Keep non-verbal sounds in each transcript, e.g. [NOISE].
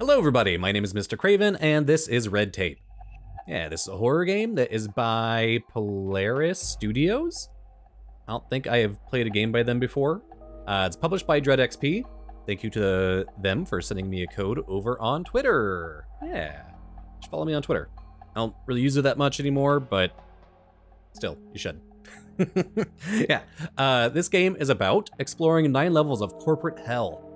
Hello everybody, my name is Mr. Kravin, and this is Red Tape. Yeah, this is a horror game that is by Polaris Studios. I don't think I have played a game by them before. Uh, it's published by Dread XP. Thank you to them for sending me a code over on Twitter. Yeah, follow me on Twitter. I don't really use it that much anymore, but still, you should. [LAUGHS] yeah, uh, this game is about exploring nine levels of corporate hell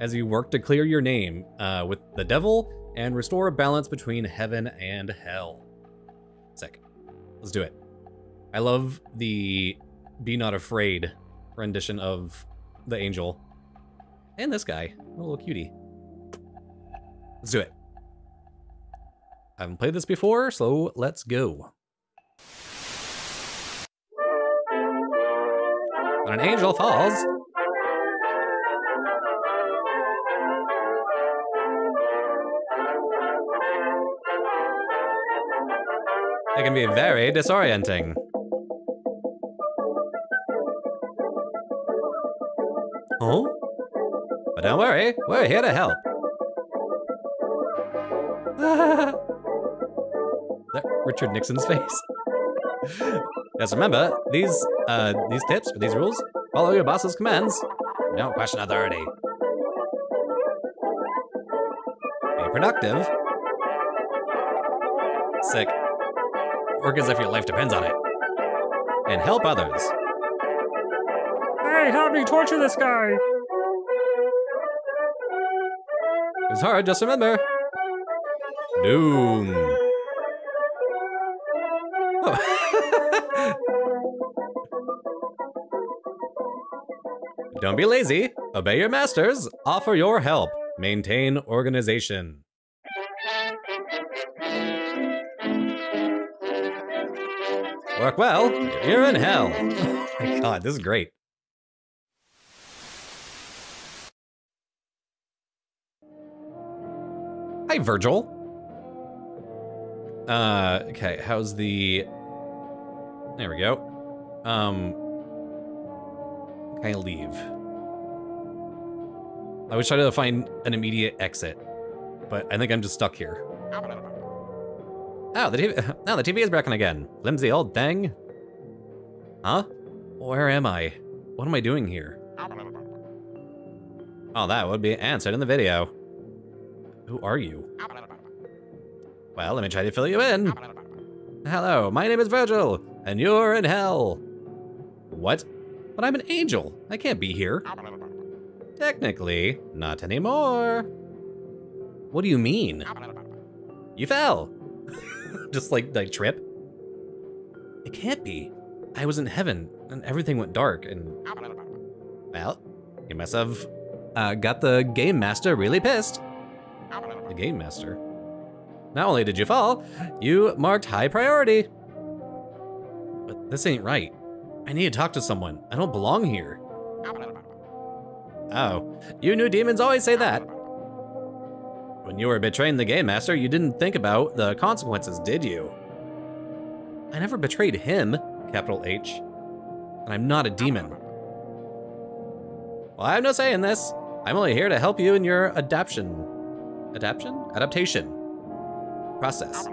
as you work to clear your name uh, with the devil and restore a balance between heaven and hell. Sick. Let's do it. I love the Be Not Afraid rendition of the angel. And this guy, a little cutie. Let's do it. I haven't played this before, so let's go. When an angel falls, It can be very disorienting. Oh? But don't worry, we're here to help. [LAUGHS] that Richard Nixon's face. Just remember, these uh, these tips these rules, follow your boss's commands. Don't question authority. Be productive. Sick. Work as if your life depends on it. And help others. Hey, help me torture this guy! It's hard, just remember. Doom. Oh. [LAUGHS] Don't be lazy. Obey your masters. Offer your help. Maintain organization. Work well, you're in hell. My [LAUGHS] god, this is great. Hi, Virgil. Uh, okay, how's the... There we go. Um, can I leave? I was trying to find an immediate exit, but I think I'm just stuck here. Oh, the TV, [LAUGHS] oh, the TV is broken again. Flimsy old thing. Huh? Where am I? What am I doing here? Oh, that would be answered in the video. Who are you? Well, let me try to fill you in. Hello, my name is Virgil, and you're in hell. What? But I'm an angel. I can't be here. Technically, not anymore. What do you mean? You fell. Just like, like trip? It can't be. I was in heaven, and everything went dark, and... Well, you must have uh, got the Game Master really pissed. The Game Master? Not only did you fall, you marked high priority. But this ain't right. I need to talk to someone. I don't belong here. Oh, you new demons always say that. When you were betraying the Game Master, you didn't think about the consequences, did you? I never betrayed him, capital H. And I'm not a demon. Well, I have no say in this. I'm only here to help you in your adaptation. Adaptation? Adaptation. Process.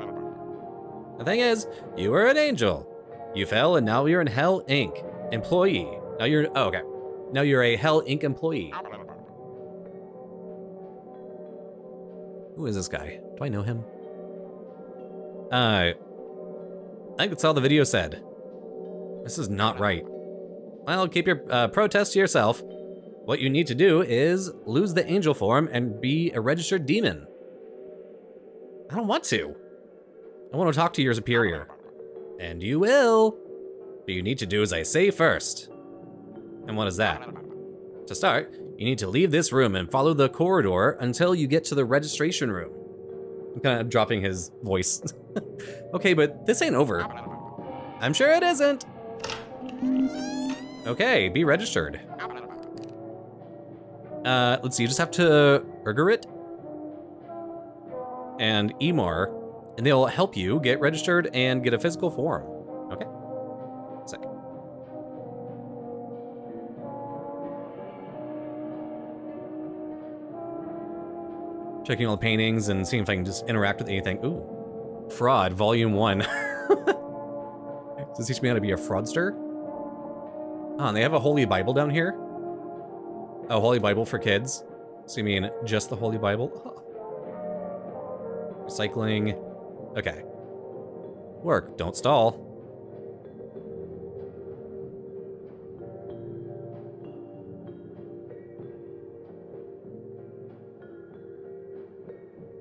The thing is, you were an angel. You fell and now you're in Hell Inc. Employee. Now you're, oh, okay. Now you're a Hell Inc. employee. Who is this guy? Do I know him? Uh, I think that's all the video said. This is not right. Well, keep your uh, protest to yourself. What you need to do is lose the angel form and be a registered demon. I don't want to. I want to talk to your superior. And you will. But you need to do as I say first. And what is that? To start, you need to leave this room and follow the corridor until you get to the registration room. I'm kind of dropping his voice. [LAUGHS] okay, but this ain't over. I'm sure it isn't. Okay, be registered. Uh, let's see, you just have to Urgarit and Emar, and they'll help you get registered and get a physical form. Checking all the paintings and seeing if I can just interact with anything. Ooh. Fraud, Volume 1. [LAUGHS] Does this teach me how to be a fraudster? Oh, and they have a Holy Bible down here? A Holy Bible for kids? So you mean just the Holy Bible? Oh. Recycling. Okay. Work, don't stall.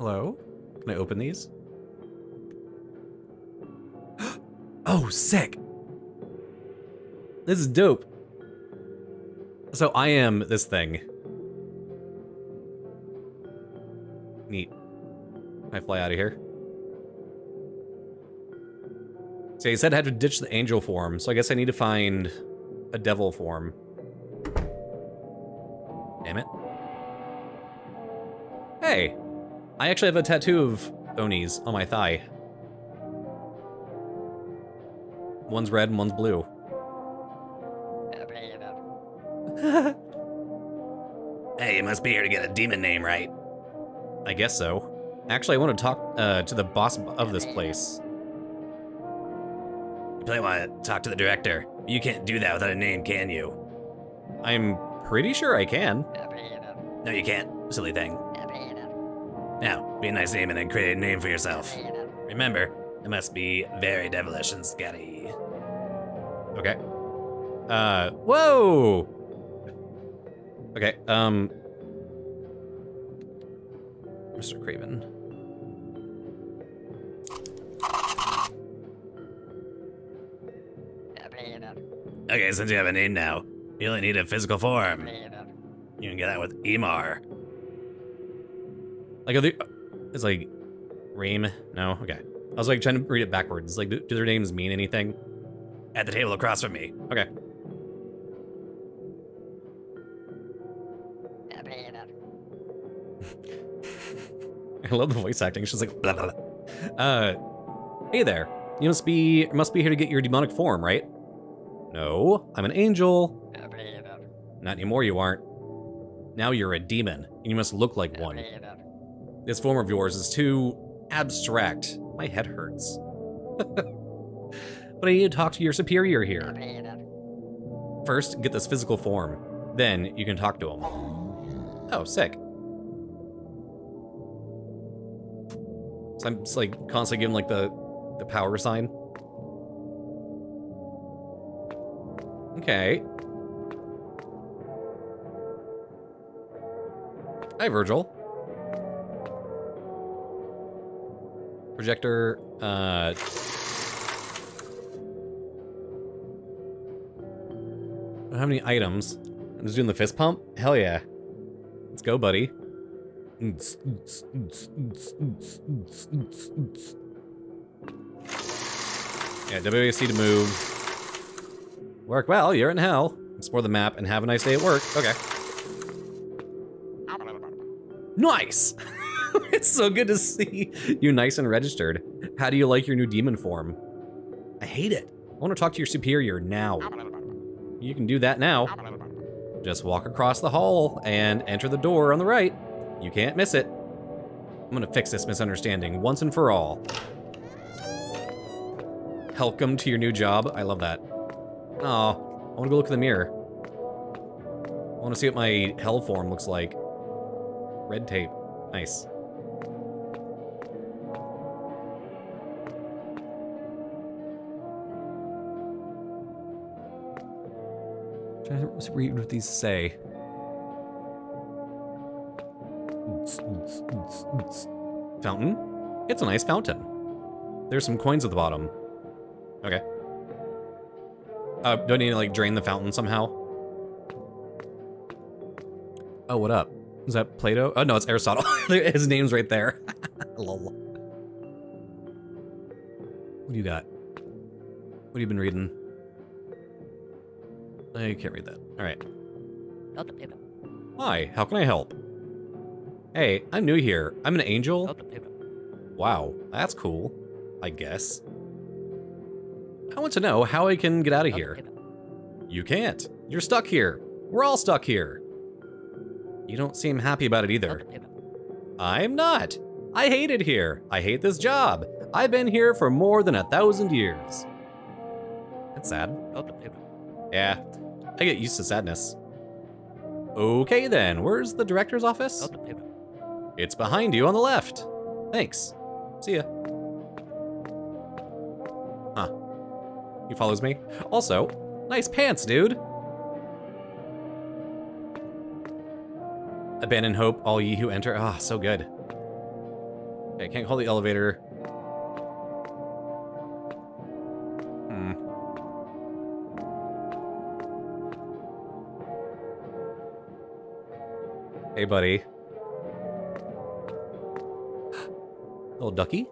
Hello? Can I open these? [GASPS] oh, sick! This is dope. So I am this thing. Neat. I fly out of here? So he said I had to ditch the angel form, so I guess I need to find a devil form. Damn it. Hey, I actually have a tattoo of Onis on my thigh. One's red and one's blue. [LAUGHS] hey, you must be here to get a demon name right. I guess so. Actually, I want to talk uh, to the boss of this place. You probably want to talk to the director. You can't do that without a name, can you? I'm pretty sure I can. No, you can't, silly thing. Now, be a nice name and then create a name for yourself. Remember, it must be very devilish and scary. Okay. Uh, whoa! Okay, um... Mr. Kravin. Okay, since you have a name now, you only need a physical form. You can get that with Emar. Like, are they, it's like, Reem? No? Okay. I was like trying to read it backwards. Like, do, do their names mean anything? At the table across from me. Okay. [LAUGHS] I love the voice acting. She's like, blah, blah, blah. Uh, hey there. You must be must be here to get your demonic form, right? No, I'm an angel. Not anymore, you aren't. Now you're a demon, and you must look like one. This form of yours is too abstract. My head hurts. [LAUGHS] but I need to talk to your superior here. First, get this physical form. Then you can talk to him. Oh, sick. So I'm just like constantly giving like the the power sign. Okay. Hi, Virgil. Projector, uh... I don't have any items. I'm just doing the fist pump? Hell yeah. Let's go, buddy. Yeah, WASD to move. Work well, you're in hell. Explore the map and have a nice day at work. Okay. [LAUGHS] Nice! [LAUGHS] [LAUGHS] it's so good to see you nice and registered. How do you like your new demon form? I hate it. I want to talk to your superior now. You can do that now. Just walk across the hall and enter the door on the right. You can't miss it. I'm gonna fix this misunderstanding once and for all. Welcome to your new job. I love that. Oh, I wanna go look in the mirror. I wanna see what my hell form looks like. Red tape. Nice. Trying to read what these say. Fountain? It's a nice fountain. There's some coins at the bottom. Okay. Uh, do I need to, like, drain the fountain somehow? Oh, what up? Is that Plato? Oh, no, it's Aristotle. [LAUGHS] His name's right there. [LAUGHS] Lol. What do you got? What have you been reading? I can't read that. All right. Hi, how can I help? Hey, I'm new here. I'm an angel. Wow, that's cool. I guess. I want to know how I can get out of here. You can't. You're stuck here. We're all stuck here. You don't seem happy about it either. I'm not. I hate it here. I hate this job. I've been here for more than a thousand years. That's sad. Yeah, I get used to sadness. Okay then, where's the director's office? It's behind you on the left. Thanks. See ya. Huh. He follows me. Also, nice pants, dude. Abandon hope, all ye who enter. Ah, oh, so good. Okay, can't call the elevator. Hey, buddy. Little ducky?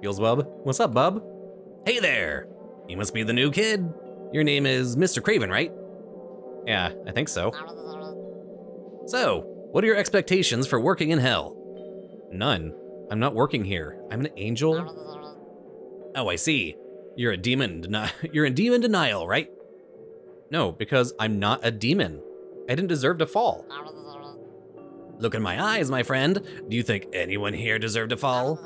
Beelzebub? What's up, bub? Hey there! You must be the new kid. Your name is Mr. Kravin, right? Yeah, I think so. So, what are your expectations for working in hell? None. I'm not working here. I'm an angel. Oh, I see. You're a demon. [LAUGHS] You're in demon denial, right? No, because I'm not a demon. I didn't deserve to fall. Look in my eyes, my friend. Do you think anyone here deserved to fall?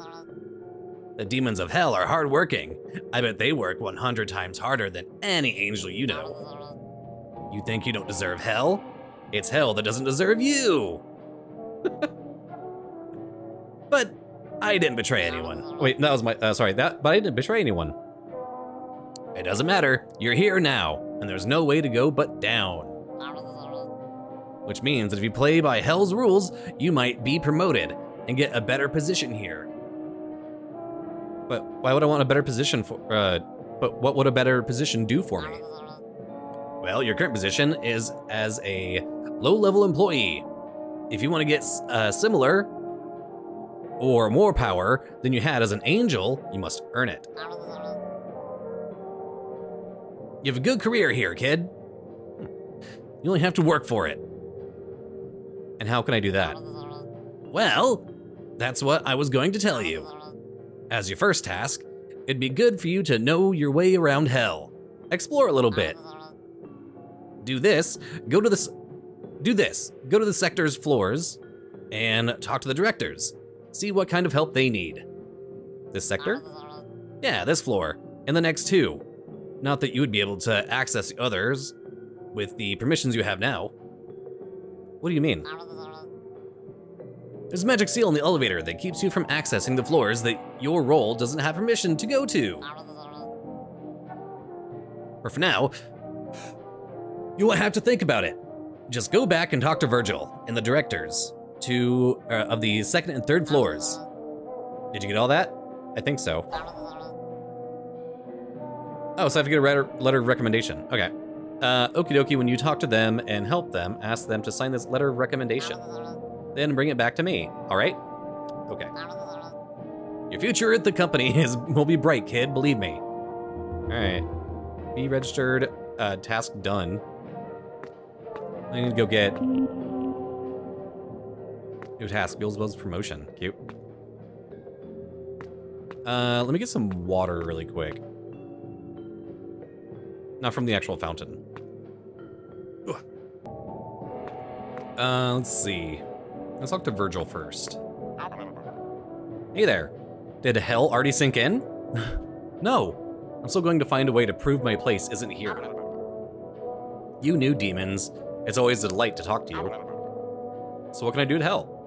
The demons of hell are hardworking. I bet they work 100 times harder than any angel you know. You think you don't deserve hell? It's hell that doesn't deserve you. [LAUGHS] but I didn't betray anyone. Wait, that was my, uh, sorry, that, but I didn't betray anyone. It doesn't matter. You're here now, and there's no way to go but down which means that if you play by Hell's rules, you might be promoted and get a better position here. But why would I want a better position for, uh, but what would a better position do for me? Well, your current position is as a low-level employee. If you want to get uh, similar or more power than you had as an angel, you must earn it. You have a good career here, kid. You only have to work for it. And how can I do that? Well, that's what I was going to tell you. As your first task, it'd be good for you to know your way around hell. Explore a little bit. Do this, go to the do this. Go to the sector's floors and talk to the directors. See what kind of help they need. This sector? Yeah, this floor. And the next two. Not that you would be able to access the others with the permissions you have now. What do you mean? There's a magic seal in the elevator that keeps you from accessing the floors that your role doesn't have permission to go to. Or for now, you will have to think about it. Just go back and talk to Virgil and the directors to uh, of the second and third floors. Did you get all that? I think so. Oh, so I have to get a letter of recommendation. Okay. Uh, okie dokie, when you talk to them and help them, ask them to sign this letter of recommendation. Then bring it back to me, all right? Okay. Your future at the company [LAUGHS] is will be bright, kid, believe me. All right. Be registered, uh, task done. I need to go get new task, Beelzebub's promotion, cute. Uh, let me get some water really quick. Not from the actual fountain. Uh, let's see. Let's talk to Virgil first. Hey there. Did hell already sink in? [LAUGHS] no. I'm still going to find a way to prove my place isn't here. You new demons. It's always a delight to talk to you. So what can I do to help?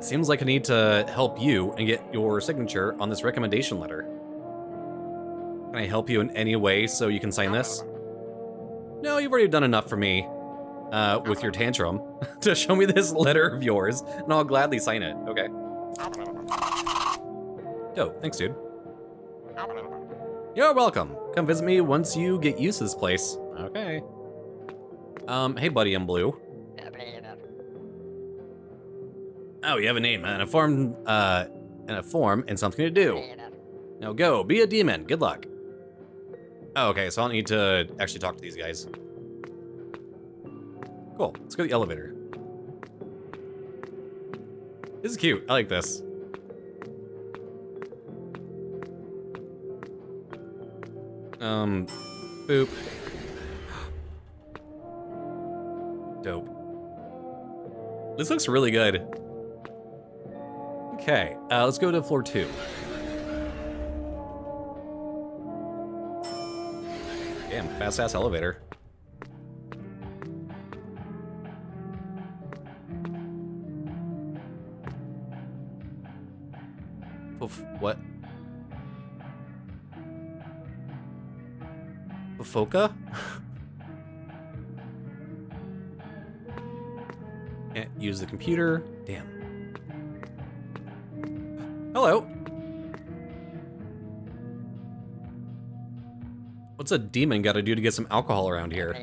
Seems like I need to help you and get your signature on this recommendation letter. Can I help you in any way so you can sign this? No, you've already done enough for me uh, with your tantrum [LAUGHS] to show me this letter of yours, and I'll gladly sign it. Okay. Dope. Thanks, dude. You're welcome. Come visit me once you get used to this place. Okay. Um, hey, buddy, I'm blue. Oh, you have a name and a form, uh, and a form and something to do. Now go, be a demon. Good luck. Oh, okay, so I don't need to actually talk to these guys. Cool, let's go to the elevator. This is cute, I like this. Um, boop. [GASPS] Dope. This looks really good. Okay, uh, let's go to floor two. Damn, fast ass elevator. Oof, what? Foca? [LAUGHS] Can't use the computer. Damn. Hello. What's a demon got to do to get some alcohol around here?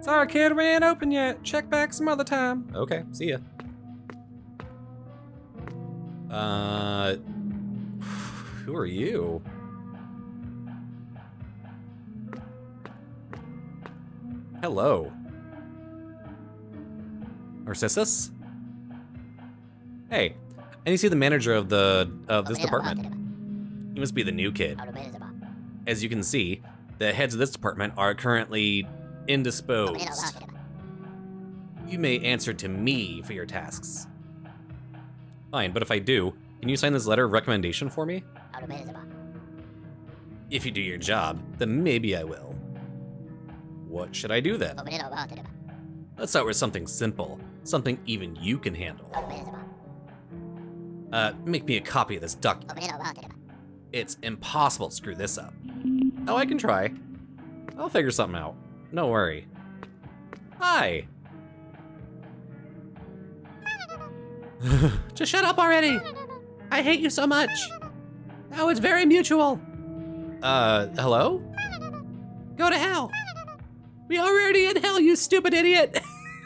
Sorry, kid, we ain't open yet. Check back some other time. Okay, see ya. Uh, who are you? Hello. Narcissus? Hey, and you see the manager of the of this department. He must be the new kid. As you can see, the heads of this department are currently indisposed. You may answer to me for your tasks. Fine, but if I do, can you sign this letter of recommendation for me? If you do your job, then maybe I will. What should I do then? Let's start with something simple, something even you can handle. Uh, make me a copy of this document. It's impossible to screw this up. Oh, I can try. I'll figure something out. No worry. Hi! [LAUGHS] Just shut up already! I hate you so much! Now it's very mutual! Uh, hello? Go to hell! We already in hell, you stupid idiot!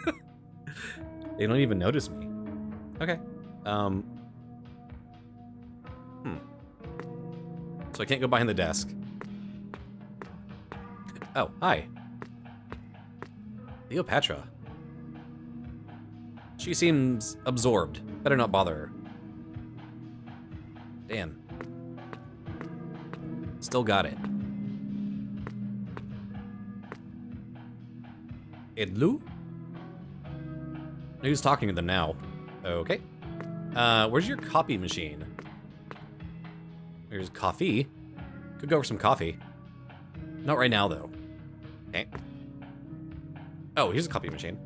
[LAUGHS] they don't even notice me. Okay. Um. Hmm. So I can't go behind the desk. Oh, hi. Cleopatra. She seems absorbed. Better not bother her. Damn. Still got it. Idlu? Who's talking to them now? Okay. Uh, where's your copy machine? There's coffee. Could go for some coffee. Not right now, though. Okay. Oh, here's a copy machine.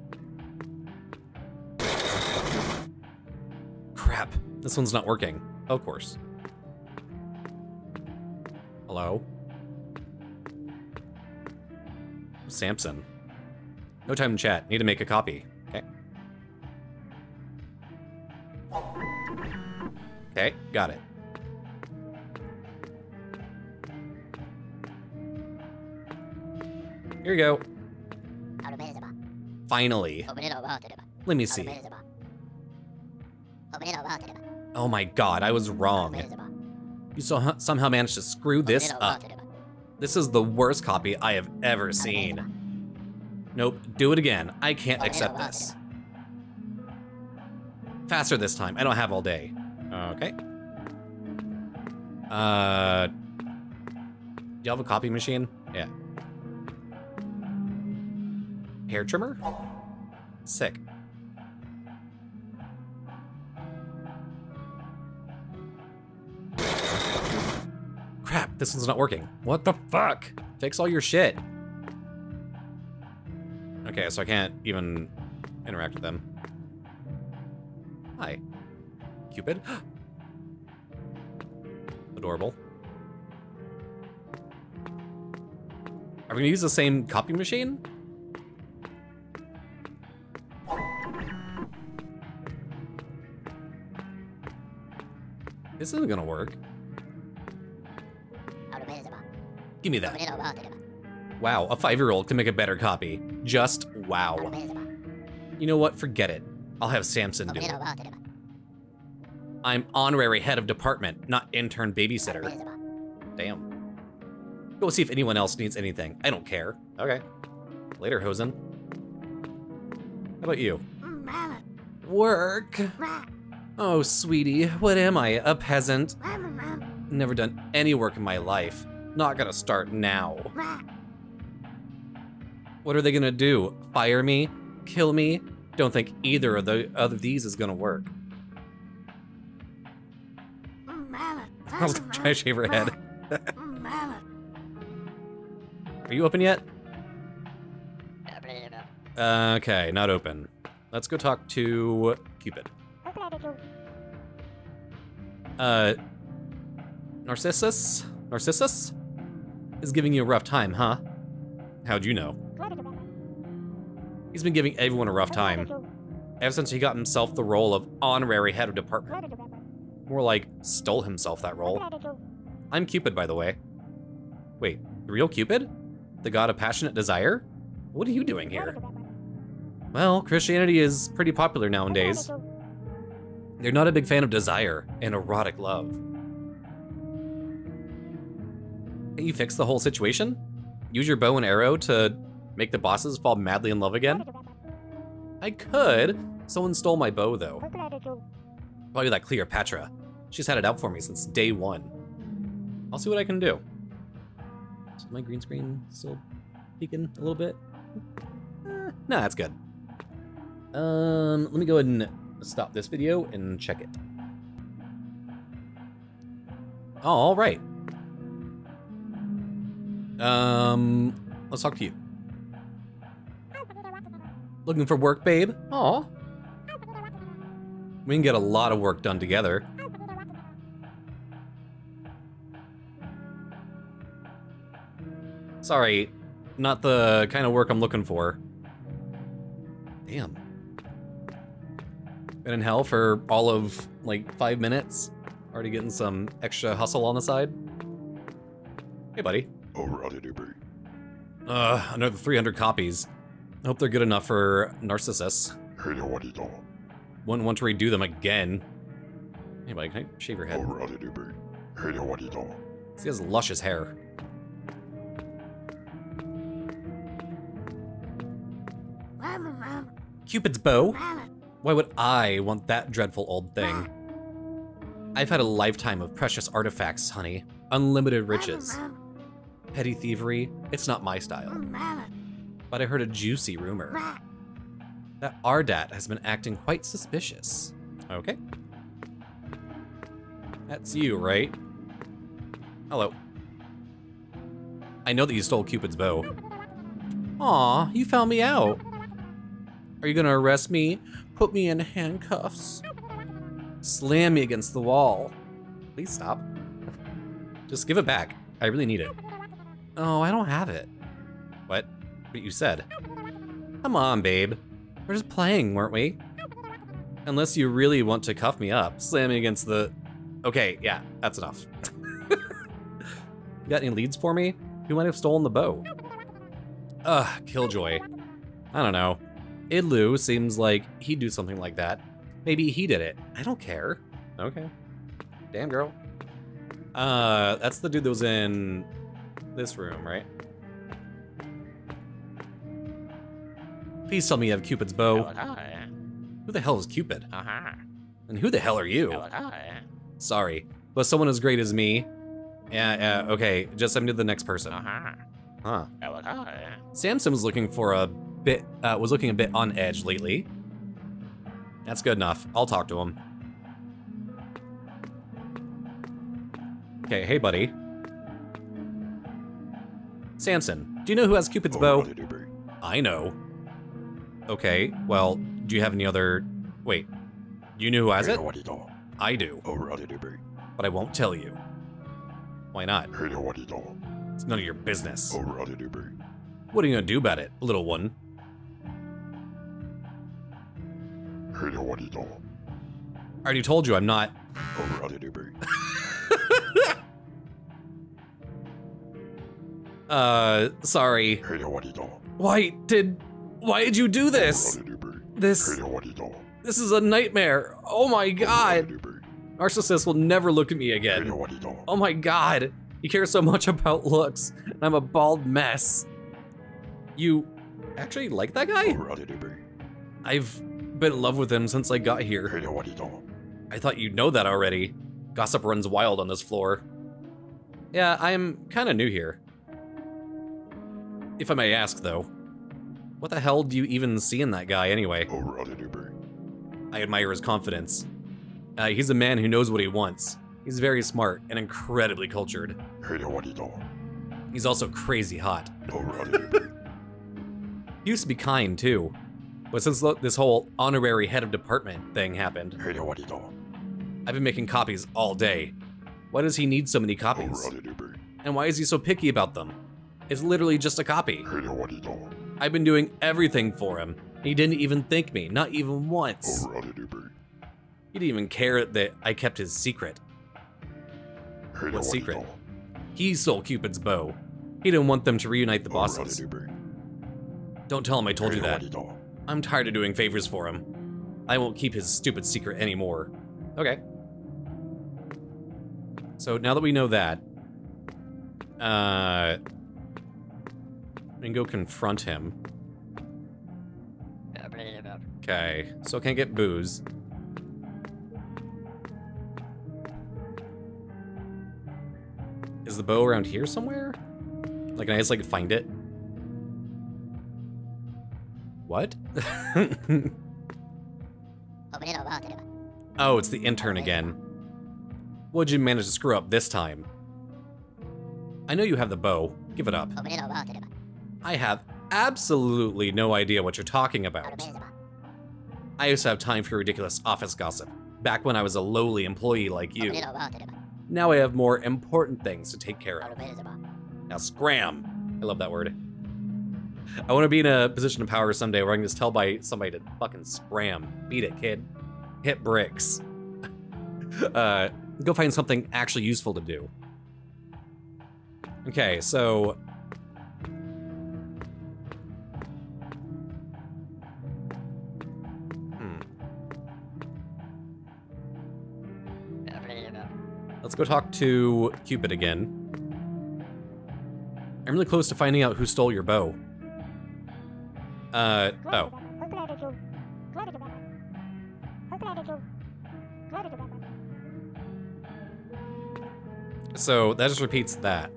This one's not working. Of course. Hello? Samson. No time to chat. Need to make a copy. Okay. Okay, got it. Here you go. Finally. Let me see. Oh my god, I was wrong. You so somehow managed to screw this up. This is the worst copy I have ever seen. Nope, do it again. I can't accept this. Faster this time. I don't have all day. Okay. Uh, do you have a copy machine? Yeah. Hair trimmer? Sick. This one's not working. What the fuck? Fix all your shit. Okay, so I can't even interact with them. Hi. Cupid? [GASPS] Adorable. Are we gonna use the same copy machine? This isn't gonna work. Give me that. Wow, a five-year-old can make a better copy. Just wow. You know what? Forget it. I'll have Samson do it. I'm honorary head of department, not intern babysitter. Damn. Go see if anyone else needs anything. I don't care. Okay. Later, Hosen. How about you? Work. Oh, sweetie, what am I, a peasant? Never done any work in my life. Not gonna start now. What are they gonna do? Fire me? Kill me? don't think either of the of these is gonna work. [LAUGHS] I was trying to shave her head. Are you open yet? Uh, okay, not open. Let's go talk to Cupid. Uh, Narcissus? Narcissus? Is giving you a rough time, huh? How'd you know? He's been giving everyone a rough time. Ever since he got himself the role of honorary head of department. More like, stole himself that role. I'm Cupid, by the way. Wait, the real Cupid? The god of passionate desire? What are you doing here? Well, Christianity is pretty popular nowadays. They're not a big fan of desire and erotic love. You fix the whole situation? Use your bow and arrow to make the bosses fall madly in love again? I could. Someone stole my bow, though. Probably that Cleopatra. She's had it out for me since day one. I'll see what I can do. Is my green screen still peeking a little bit? Eh, nah, that's good. Um, let me go ahead and stop this video and check it. Oh, all right. Um, let's talk to you. Looking for work, babe? Aw. We can get a lot of work done together. Sorry, not the kind of work I'm looking for. Damn. Been in hell for all of, like, five minutes. Already getting some extra hustle on the side. Hey, buddy. Alrighty, doobie. Uh, another 300 copies. I hope they're good enough for Narcissus. Hey, what you doing? Wouldn't want to redo them again. Hey, buddy, can I shave your head? Alrighty, doobie. Hey, what you doing? He has luscious hair. Cupid's bow? Why would I want that dreadful old thing? I've had a lifetime of precious artifacts, honey. Unlimited riches. Petty thievery, it's not my style. But I heard a juicy rumor. That Ardat has been acting quite suspicious. Okay. That's you, right? Hello. I know that you stole Cupid's bow. Aw, you found me out. Are you gonna arrest me? Put me in handcuffs? Slam me against the wall? Please stop. Just give it back. I really need it. Oh, I don't have it. What? What you said? Come on, babe. We're just playing, weren't we? Unless you really want to cuff me up, slam me against the... Okay, yeah, that's enough. [LAUGHS] you got any leads for me? Who might have stolen the bow? Ugh, Killjoy. I don't know. Idlu seems like he'd do something like that. Maybe he did it. I don't care. Okay. Damn, girl. Uh, that's the dude that was in this room, right? Please tell me you have Cupid's bow. Who the hell is Cupid? And who the hell are you? Sorry, but someone as great as me. Yeah, yeah, okay, just send me to the next person. Huh. Samson was looking for a bit, uh, was looking a bit on edge lately. That's good enough. I'll talk to him. Okay, hey buddy. Samson, do you know who has Cupid's oh, bow? I know. Okay, well, do you have any other... Wait, you know who has it? what you doing? I do, oh, doobie. but I won't tell you. Why not? Hey, what you doing? It's none of your business. Oh, doobie. What are you gonna do about it, little one? Hey, what you doing? I already told you I'm not... [LAUGHS] Uh, sorry. Why did... Why did you do this? This... This is a nightmare. Oh my god. Narcissus will never look at me again. Oh my god. You care so much about looks, and I'm a bald mess. You actually like that guy? I've been in love with him since I got here. I thought you'd know that already. Gossip runs wild on this floor. Yeah, I'm kinda new here. If I may ask, though. What the hell do you even see in that guy anyway? I admire his confidence. Uh, he's a man who knows what he wants. He's very smart and incredibly cultured. Hey, what you doing? He's also crazy hot. [LAUGHS] He used to be kind too. But since this whole honorary head of department thing happened, Hey, what you doing? I've been making copies all day. Why does he need so many copies? And why is he so picky about them? It's literally just a copy. Hey, what you doing? I've been doing everything for him. He didn't even thank me, not even once. He didn't even care that I kept his secret. What secret? He stole Cupid's bow. He didn't want them to reunite the bosses. Don't tell him I told you that. What you doing? I'm tired of doing favors for him. I won't keep his stupid secret anymore. Okay. So now that we know that, uh, we can go confront him. Okay, so can I get booze? Is the bow around here somewhere? Like, can I just like find it? What? [LAUGHS] oh, it's the intern again. What'd you manage to screw up this time? I know you have the bow. Give it up. I have absolutely no idea what you're talking about. I used to have time for ridiculous office gossip, back when I was a lowly employee like you. Now I have more important things to take care of. Now scram! I love that word. I want to be in a position of power someday where I can just tell by somebody to fucking scram. Beat it, kid. Hit bricks. [LAUGHS] uh, go find something actually useful to do. Okay, so Let's go talk to Cupid again. I'm really close to finding out who stole your bow. Uh, oh. So that just repeats that.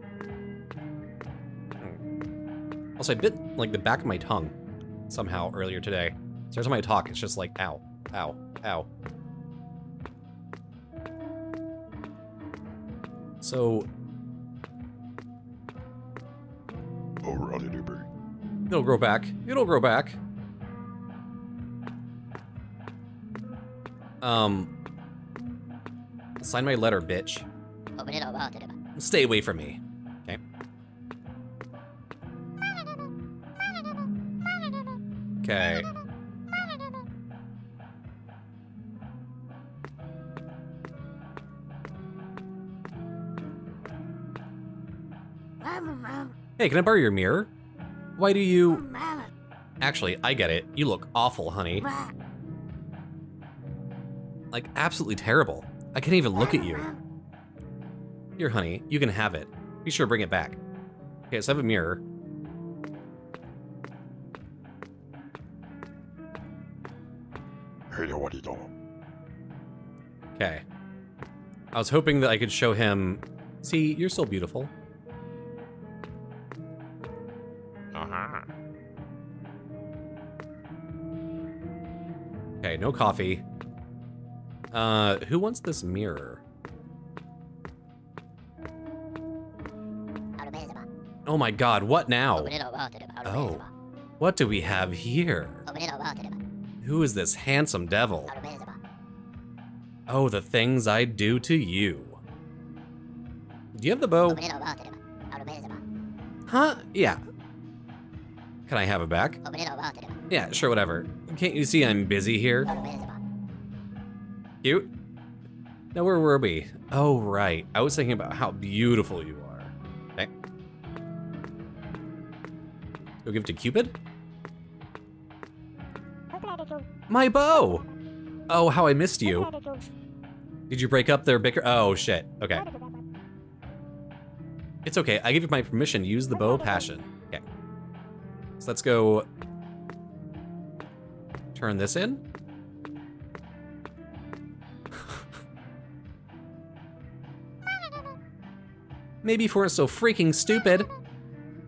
Also, I bit like the back of my tongue somehow earlier today. So every time I talk, it's just like ow, ow, ow. So it'll grow back. It'll grow back. Um, sign my letter, bitch. Stay away from me. Okay. Okay. Hey, can I borrow your mirror? Why do you... Actually, I get it. You look awful, honey. Like, absolutely terrible. I can't even look at you. Here, honey, you can have it. Be sure to bring it back. Okay, so I have a mirror. Hey, what you doing? Okay. I was hoping that I could show him... See, you're still beautiful. Uh-huh. Okay, no coffee. Uh, who wants this mirror? Oh my god, what now? Oh. What do we have here? Who is this handsome devil? Oh, the things I do to you. Do you have the bow? Huh? Yeah. Can I have it back? Yeah, sure, whatever. Can't you see I'm busy here? Cute. Now, where were we? Oh, right. I was thinking about how beautiful you are. Okay. Go give it to Cupid? My bow! Oh, how I missed you. Did you break up their bicker? Oh, shit. Okay. It's okay. I give you my permission. Use the bow passion. So let's go turn this in. [LAUGHS] Maybe if you weren't so freaking stupid,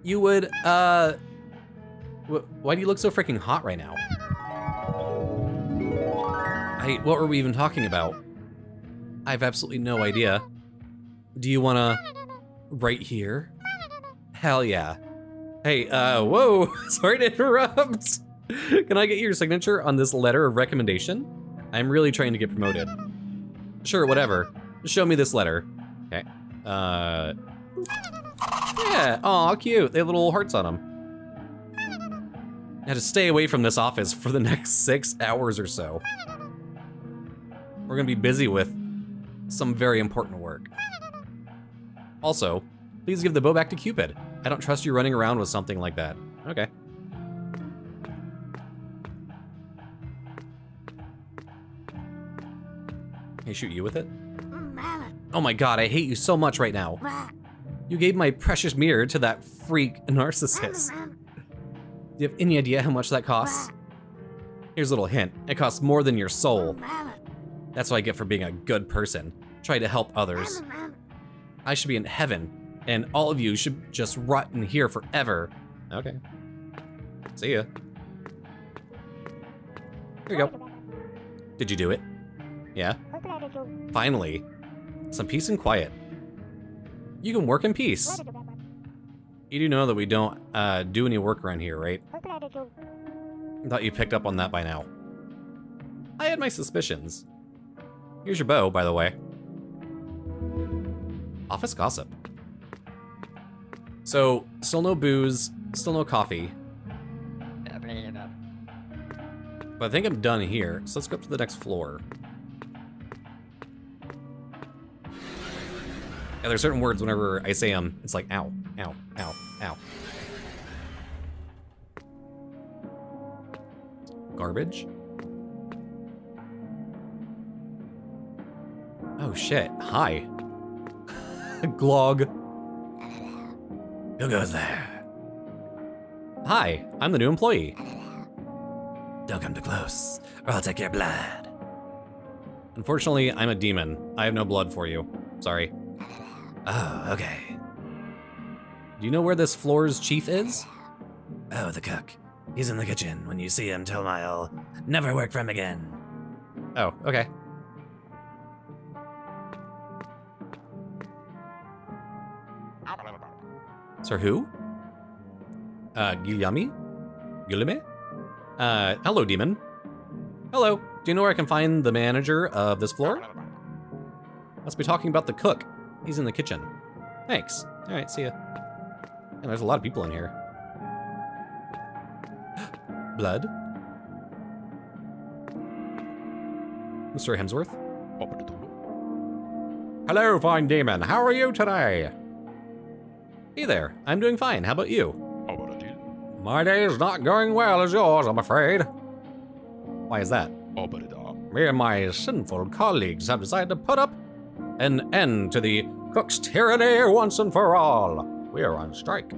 you would, uh, Why do you look so freaking hot right now? I, what were we even talking about? I have absolutely no idea. Do you wanna... right here? Hell yeah. Hey, uh, whoa, [LAUGHS] sorry to interrupt. Can I get your signature on this letter of recommendation? I'm really trying to get promoted. Sure, whatever. Show me this letter. Okay. Uh... Yeah, aw, cute. They have little hearts on them. Now to stay away from this office for the next six hours or so. We're gonna be busy with some very important work. Also, please give the bow back to Cupid. I don't trust you running around with something like that. Okay. Can I shoot you with it? Oh my god, I hate you so much right now. You gave my precious mirror to that freak narcissist. Do you have any idea how much that costs? Here's a little hint. It costs more than your soul. That's what I get for being a good person. Try to help others. I should be in heaven, and all of you should just rot in here forever. Okay. See ya. Here you go. Did you do it? Yeah? Finally. Some peace and quiet. You can work in peace. You do know that we don't uh, do any work around here, right? Thought you picked up on that by now. I had my suspicions. Here's your bow, by the way. Office gossip. So, still no booze, still no coffee. But I think I'm done here, so let's go up to the next floor. Yeah, there's certain words whenever I say them, it's like ow, ow, ow, ow. Garbage? Oh shit, hi. [LAUGHS] Glog. Who goes there? Hi, I'm the new employee. Don't come too close, or I'll take your blood. Unfortunately, I'm a demon. I have no blood for you. Sorry. Oh, okay. Do you know where this floor's chief is? Oh, the cook. He's in the kitchen. When you see him, tell him I'll never work for him again. Oh, okay. Sir who? Uh, Guillermi? Guillerme? Uh, hello, demon. Hello. Do you know where I can find the manager of this floor? Must be talking about the cook. He's in the kitchen. Thanks. All right, see ya. And there's a lot of people in here. [GASPS] Blood? Mr. Hemsworth? Hello, fine demon. How are you today? Hey there. I'm doing fine. How about you? How about you? My day is not going well as yours, I'm afraid. Why is that? Me and my sinful colleagues have decided to put up an end to the cook's tyranny once and for all. We are on strike.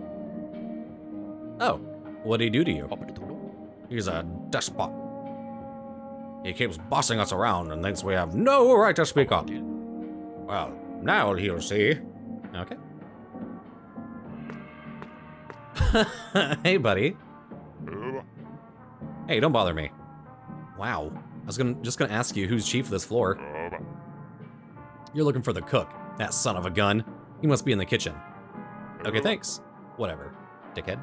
Oh, what'd he do to you? He's a despot. He keeps bossing us around and thinks we have no right to speak up. Well, now he'll see. Okay. [LAUGHS] hey, buddy. Hey, don't bother me. Wow. I was gonna just gonna ask you who's chief of this floor. You're looking for the cook. That son of a gun. He must be in the kitchen. Okay, thanks. Whatever, dickhead.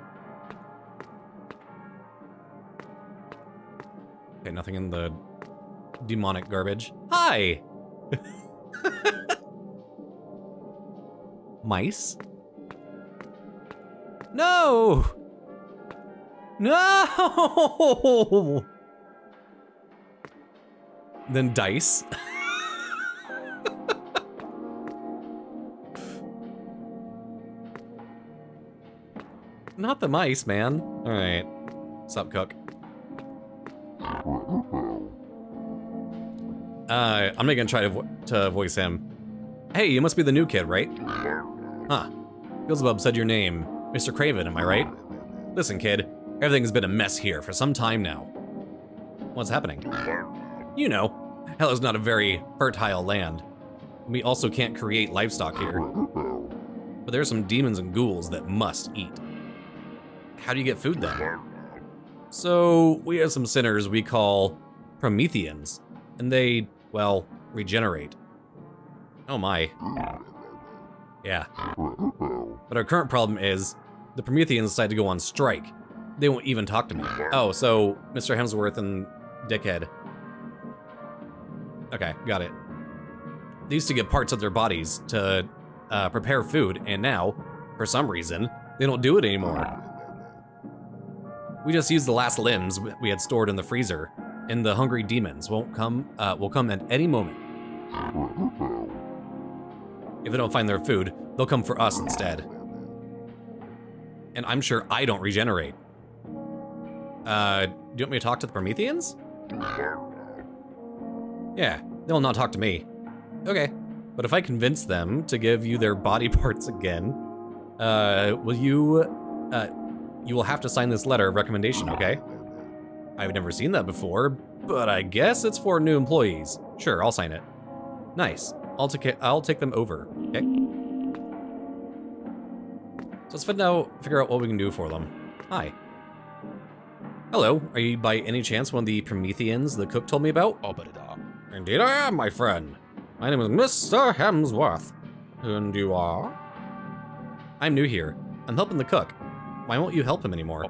Okay, nothing in the demonic garbage. Hi! [LAUGHS] Mice? No! No! Then dice. Not the mice, man. All right. Sup, cook? Uh, I'm not gonna try to, vo to voice him. Hey, you must be the new kid, right? Huh. Beelzebub said your name. Mr. Kravin, am I right? Listen, kid. Everything's been a mess here for some time now. What's happening? You know, hell is not a very fertile land. We also can't create livestock here. But there are some demons and ghouls that must eat. How do you get food then? So, we have some sinners we call Prometheans, and they, well, regenerate. Oh my. Yeah. But our current problem is the Prometheans decide to go on strike. They won't even talk to me. Oh, so Mr. Hemsworth and Dickhead. Okay, got it. They used to get parts of their bodies to uh, prepare food, and now, for some reason, they don't do it anymore. We just use the last limbs we had stored in the freezer, and the hungry demons won't come. Uh, will come at any moment. If they don't find their food, they'll come for us instead. And I'm sure I don't regenerate. Uh, do you want me to talk to the Prometheans? Yeah, they'll not talk to me. Okay, but if I convince them to give you their body [LAUGHS] parts again, uh, will you, uh, you will have to sign this letter of recommendation, okay? I've never seen that before, but I guess it's for new employees. Sure, I'll sign it. Nice. I'll take I'll take them over. Okay. So let's now figure out what we can do for them. Hi. Hello. Are you by any chance one of the Prometheans the cook told me about? Oh, but it are. Indeed I am, my friend. My name is Mr. Hemsworth. And you are? I'm new here. I'm helping the cook. Why won't you help him anymore?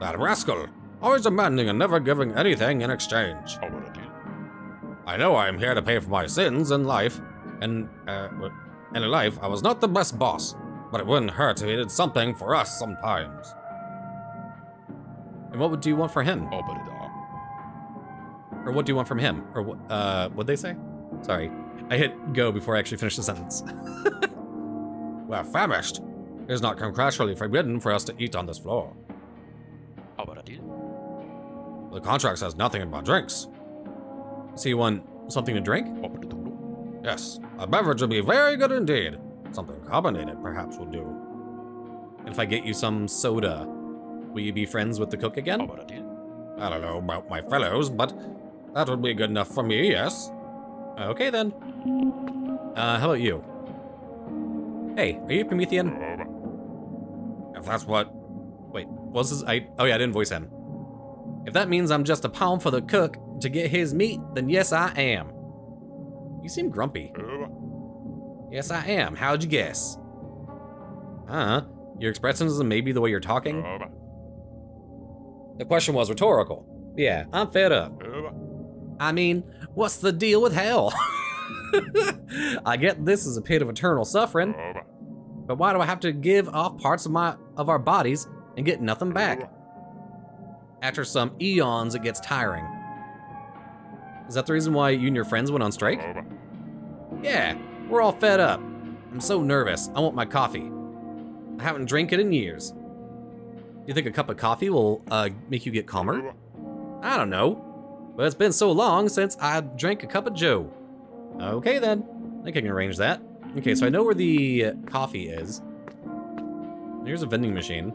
That rascal. Always demanding and never giving anything in exchange. I know I am here to pay for my sins in life, and, uh, and in life, I was not the best boss, but it wouldn't hurt if he did something for us sometimes. And what do you want for him? Or what do you want from him? Or what, uh, what'd they say? Sorry. I hit go before I actually finished the sentence. [LAUGHS] We're famished. It is not contractually forbidden for us to eat on this floor. The contract says nothing about drinks. So you want something to drink? Yes, a beverage would be very good indeed. Something carbonated perhaps will do. And if I get you some soda, will you be friends with the cook again? I don't know about my fellows, but that would be good enough for me, yes. Okay then. Uh, how about you? Hey, are you Promethean? If that's what... Wait, was this... I... Oh yeah, I didn't voice him. If that means I'm just a pawn for the cook to get his meat, then yes, I am. You seem grumpy. Yes, I am. How'd you guess? Uh-huh. Your expressions and maybe the way you're talking? The question was rhetorical. Yeah, I'm fed up. I mean, what's the deal with hell? [LAUGHS] I get this is a pit of eternal suffering, but why do I have to give off parts of my of our bodies and get nothing back? After some eons, it gets tiring. Is that the reason why you and your friends went on strike? Yeah, we're all fed up. I'm so nervous. I want my coffee. I haven't drank it in years. Do you think a cup of coffee will uh, make you get calmer? I don't know. But it's been so long since I drank a cup of joe. Okay then, I think I can arrange that. Okay, so I know where the coffee is. Here's a vending machine.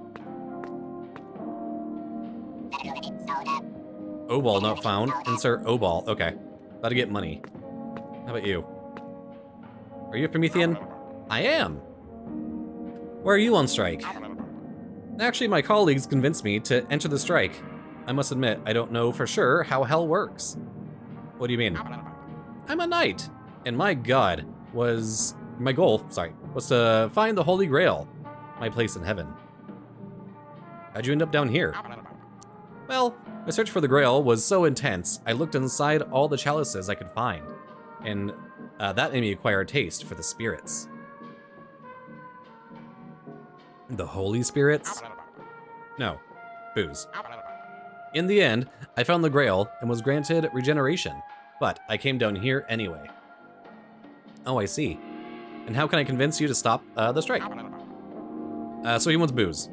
Obol not found. Insert Obol. Okay. About to get money. How about you? Are you a Promethean? I am. Where are you on strike? Actually, my colleagues convinced me to enter the strike. I must admit, I don't know for sure how hell works. What do you mean? I'm a knight, and my god was... My goal, sorry, was to find the Holy Grail, my place in heaven. How'd you end up down here? Well, my search for the Grail was so intense, I looked inside all the chalices I could find, and uh, that made me acquire a taste for the spirits. The holy spirits? No, booze. In the end, I found the Grail and was granted regeneration, but I came down here anyway. Oh, I see. And how can I convince you to stop uh, the strike? Uh, so he wants booze.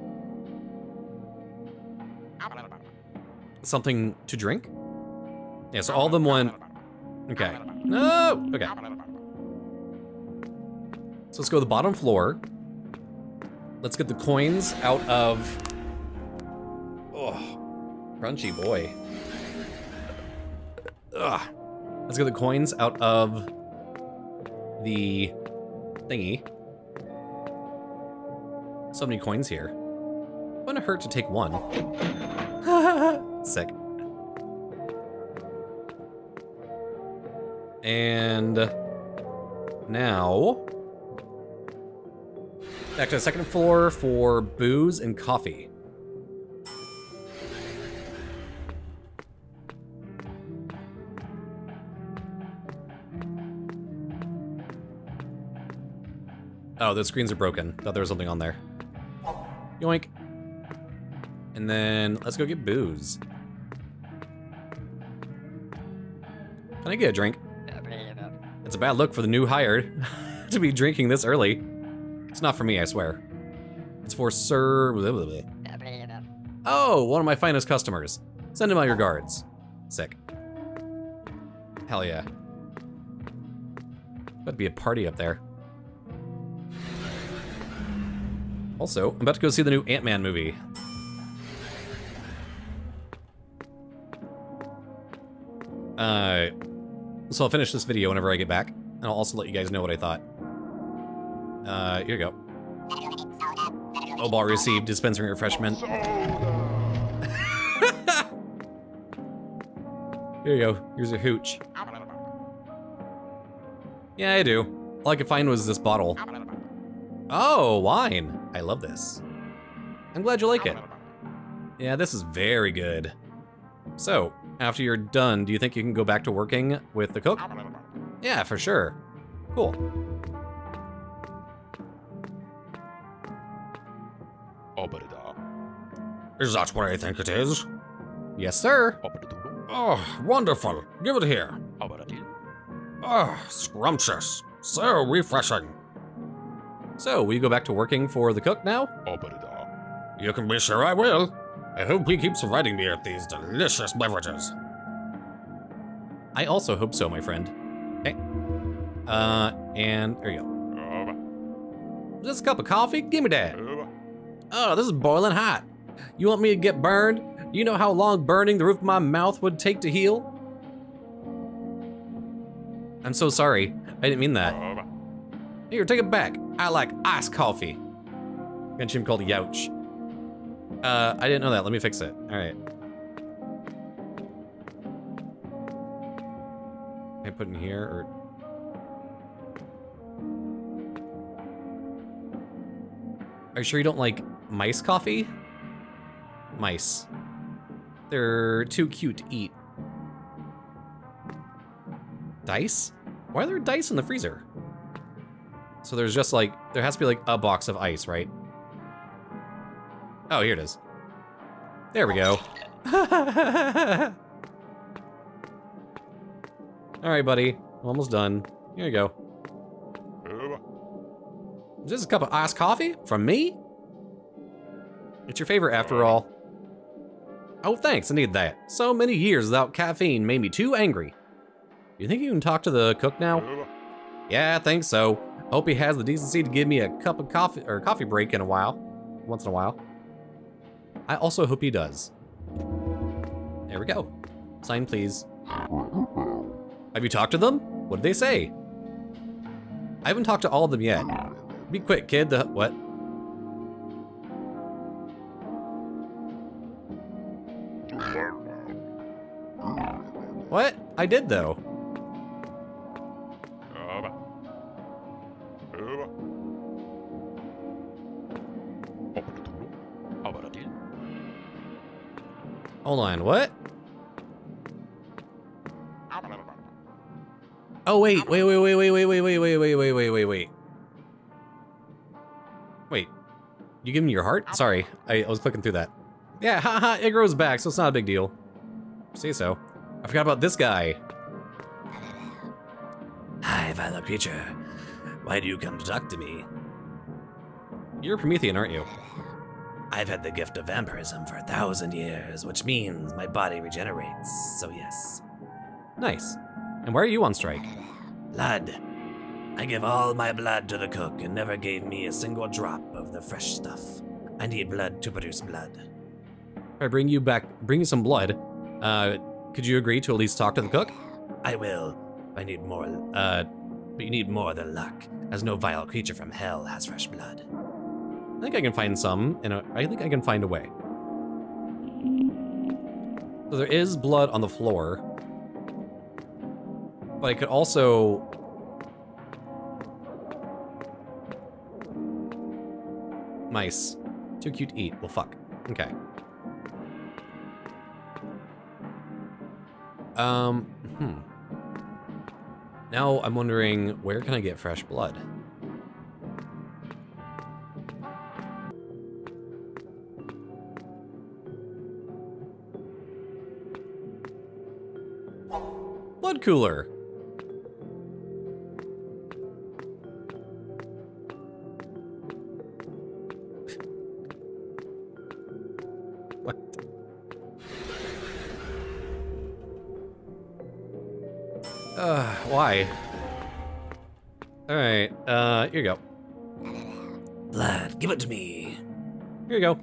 Something to drink? Yeah, so all of them want... Okay. No! Okay. So let's go to the bottom floor. Let's get the coins out of... Oh, crunchy boy. Ugh. Let's get the coins out of the thingy. So many coins here. Wouldn't hurt to take one. [LAUGHS] Sick. And now back to the second floor for booze and coffee. Oh, the screens are broken. Thought there was something on there. Yoink. And then let's go get booze. Can I get a drink? It's a bad look for the new hired [LAUGHS] to be drinking this early. It's not for me, I swear. It's for Sir. [LAUGHS] Oh, one of my finest customers. Send him my regards. Sick. Hell yeah. To be a party up there. Also, I'm about to go see the new Ant-Man movie. Uh, so I'll finish this video whenever I get back, and I'll also let you guys know what I thought. Uh, here you go. Obol received dispensing refreshment. [LAUGHS] Here you go. Here's a hooch. Yeah, I do. All I could find was this bottle. Oh, wine. I love this. I'm glad you like it. Yeah, this is very good. So, after you're done, do you think you can go back to working with the cook? Yeah, for sure. Cool. Is that what I think it is? Yes, sir. Oh, wonderful. Give it here. Oh, scrumptious. So refreshing. So, you go back to working for the cook now? You can be sure I will. I hope he keeps providing me with these delicious beverages. I also hope so, my friend. Okay. Uh, and there you go. Just a cup of coffee? Give me that. Oh, this is boiling hot. You want me to get burned? You know how long burning the roof of my mouth would take to heal? I'm so sorry. I didn't mean that. Here, take it back. I like iced coffee. Mention him called Youch. Uh, I didn't know that. Let me fix it. All right. Can I put in here or? Are you sure you don't like mice coffee? Mice. They're too cute to eat. Dice? Why are there dice in the freezer? So there's just like, there has to be like a box of ice, right? Oh, here it is. There we go. [LAUGHS] All right, buddy. Almost done. Here you go. Is this a cup of iced coffee from me? It's your favorite after all. Oh, thanks, I need that. So many years without caffeine made me too angry. You think you can talk to the cook now? Yeah, I think so. Hope he has the decency to give me a cup of coffee or coffee break in a while, once in a while. I also hope he does. There we go. Sign, please. Have you talked to them? What did they say? I haven't talked to all of them yet. Be quick, kid. The what? What? I did though. Hold on, what? Oh wait, wait, wait, wait, wait, wait, wait, wait, wait, wait, wait, wait, wait, wait. Wait. You give me your heart? Sorry, I, I was clicking through that. Yeah, haha, it grows back, so it's not a big deal. Say so. I forgot about this guy. Hi, vile creature. Why do you come to talk to me? You're a Promethean, aren't you? I've had the gift of vampirism for a thousand years, which means my body regenerates, so yes. Nice. And why are you on strike? Blood. I give all my blood to the cook and never gave me a single drop of the fresh stuff. I need blood to produce blood. I bring you back, bring you some blood, uh, could you agree to at least talk to the cook? I will. I need more, uh, but you need more than luck, as no vile creature from hell has fresh blood. I think I can find some, and I think I can find a way. So there is blood on the floor. But I could also... Mice. Too cute to eat. Well, fuck. Okay. Um, hmm. Now I'm wondering, where can I get fresh blood? Cooler. what? Uh, why? Alright, uh, here you go. Blood, give it to me. Here you go.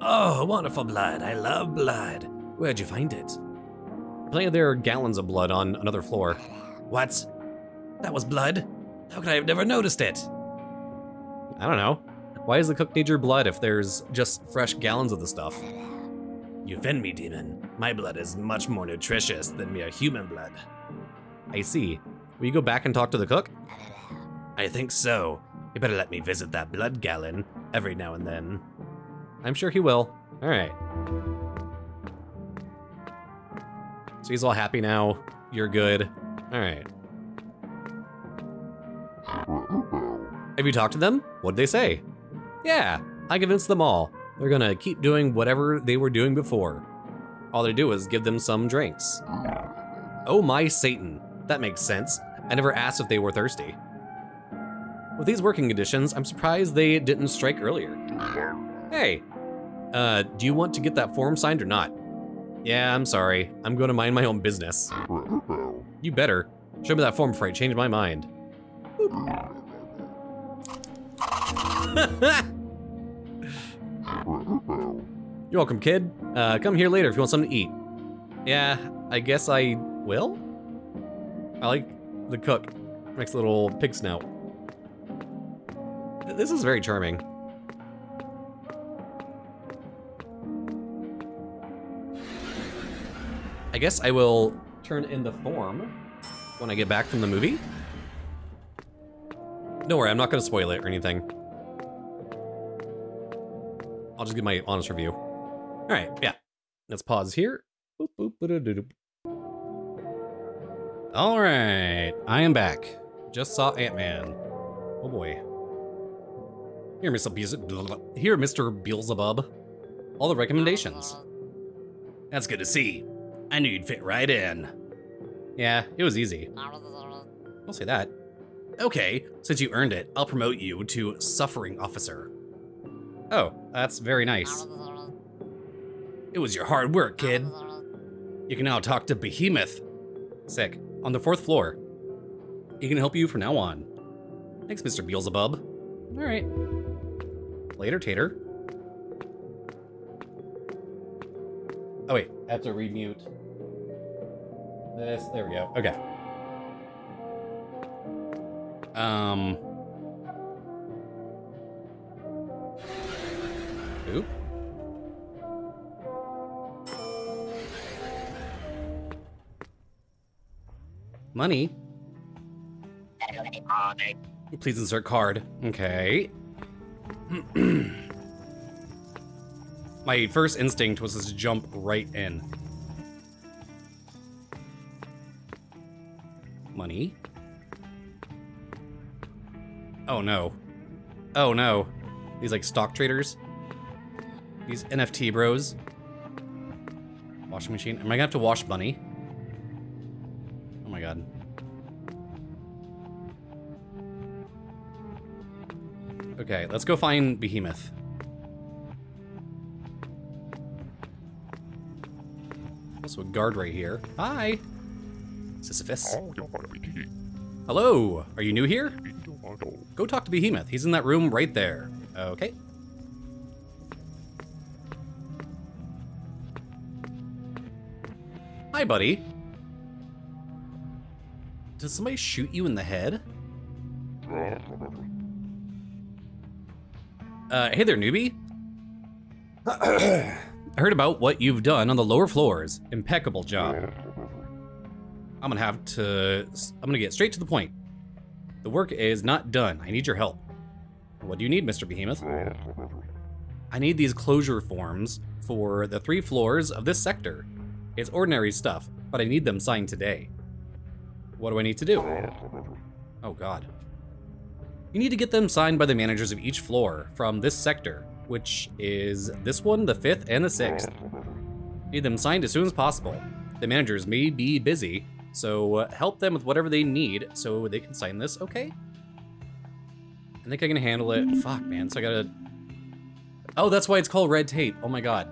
Oh, wonderful blood. I love blood. Where'd you find it? Plenty of there are gallons of blood on another floor. What? That was blood? How could I have never noticed it? I don't know. Why does the cook need your blood if there's just fresh gallons of the stuff? You offend me, demon. My blood is much more nutritious than mere human blood. I see. Will you go back and talk to the cook? I think so. You better let me visit that blood gallon every now and then. I'm sure he will. All right. So he's all happy now. You're good. All right. Have you talked to them? What'd they say? Yeah, I convinced them all. They're gonna keep doing whatever they were doing before. All they do is give them some drinks. Oh my Satan. That makes sense. I never asked if they were thirsty. With these working conditions, I'm surprised they didn't strike earlier. Hey, uh, do you want to get that form signed or not? Yeah, I'm sorry. I'm going to mind my own business. You better. Show me that form before I change my mind. [LAUGHS] You're welcome, kid. Uh, come here later if you want something to eat. Yeah, I guess I will? I like the cook. Makes a little pig snout. This is very charming. Guess I will turn in the form when I get back from the movie. Don't worry, I'm not gonna spoil it or anything. I'll just give my honest review. All right, yeah. Let's pause here. All right, I am back. Just saw Ant-Man. Oh boy. Here, Mr. Here, Mr. Beelzebub. All the recommendations. That's good to see. I knew you'd fit right in. Yeah, it was easy. I'll say that. Okay, since you earned it, I'll promote you to Suffering Officer. Oh, that's very nice. It was your hard work, kid. You can now talk to Behemoth. Sick. On the fourth floor. He can help you from now on. Thanks, Mr. Beelzebub. All right. Later, Tater. Oh wait, I have to remute this. There we go. Okay. Um. Oop. Money. Please insert card. Okay. [CLEARS THROAT] My first instinct was to jump right in. Money. Oh no. Oh no. These like stock traders. These NFT bros. Washing machine. Am I gonna have to wash money? Oh my god. Okay, let's go find Behemoth. Also a guard right here. Hi! Sisyphus. Hello! Are you new here? Go talk to Behemoth. He's in that room right there. Okay. Hi, buddy. Did somebody shoot you in the head? Uh, hey there, newbie. [COUGHS] I heard about what you've done on the lower floors. Impeccable job. I'm gonna have to. I'm gonna get straight to the point. The work is not done. I need your help. What do you need, Mr. Behemoth? I need these closure forms for the three floors of this sector. It's ordinary stuff, but I need them signed today. What do I need to do? Oh, God. You need to get them signed by the managers of each floor from this sector, which is this one, the fifth, and the sixth. Need them signed as soon as possible. The managers may be busy, so uh, help them with whatever they need so they can sign this, okay? I think I can handle it. Fuck, man. So I gotta. Oh, that's why it's called red tape. Oh my god.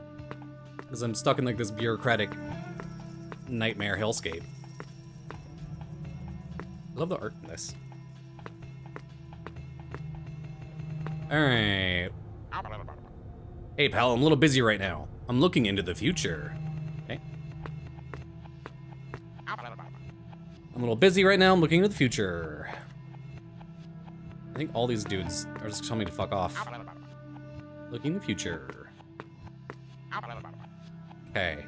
Because I'm stuck in like this bureaucratic nightmare hellscape. I love the art in this. Alright. Hey, pal, I'm a little busy right now. I'm looking into the future. A little busy right now. I'm looking into the future. I think all these dudes are just telling me to fuck off. Looking in the future. Okay.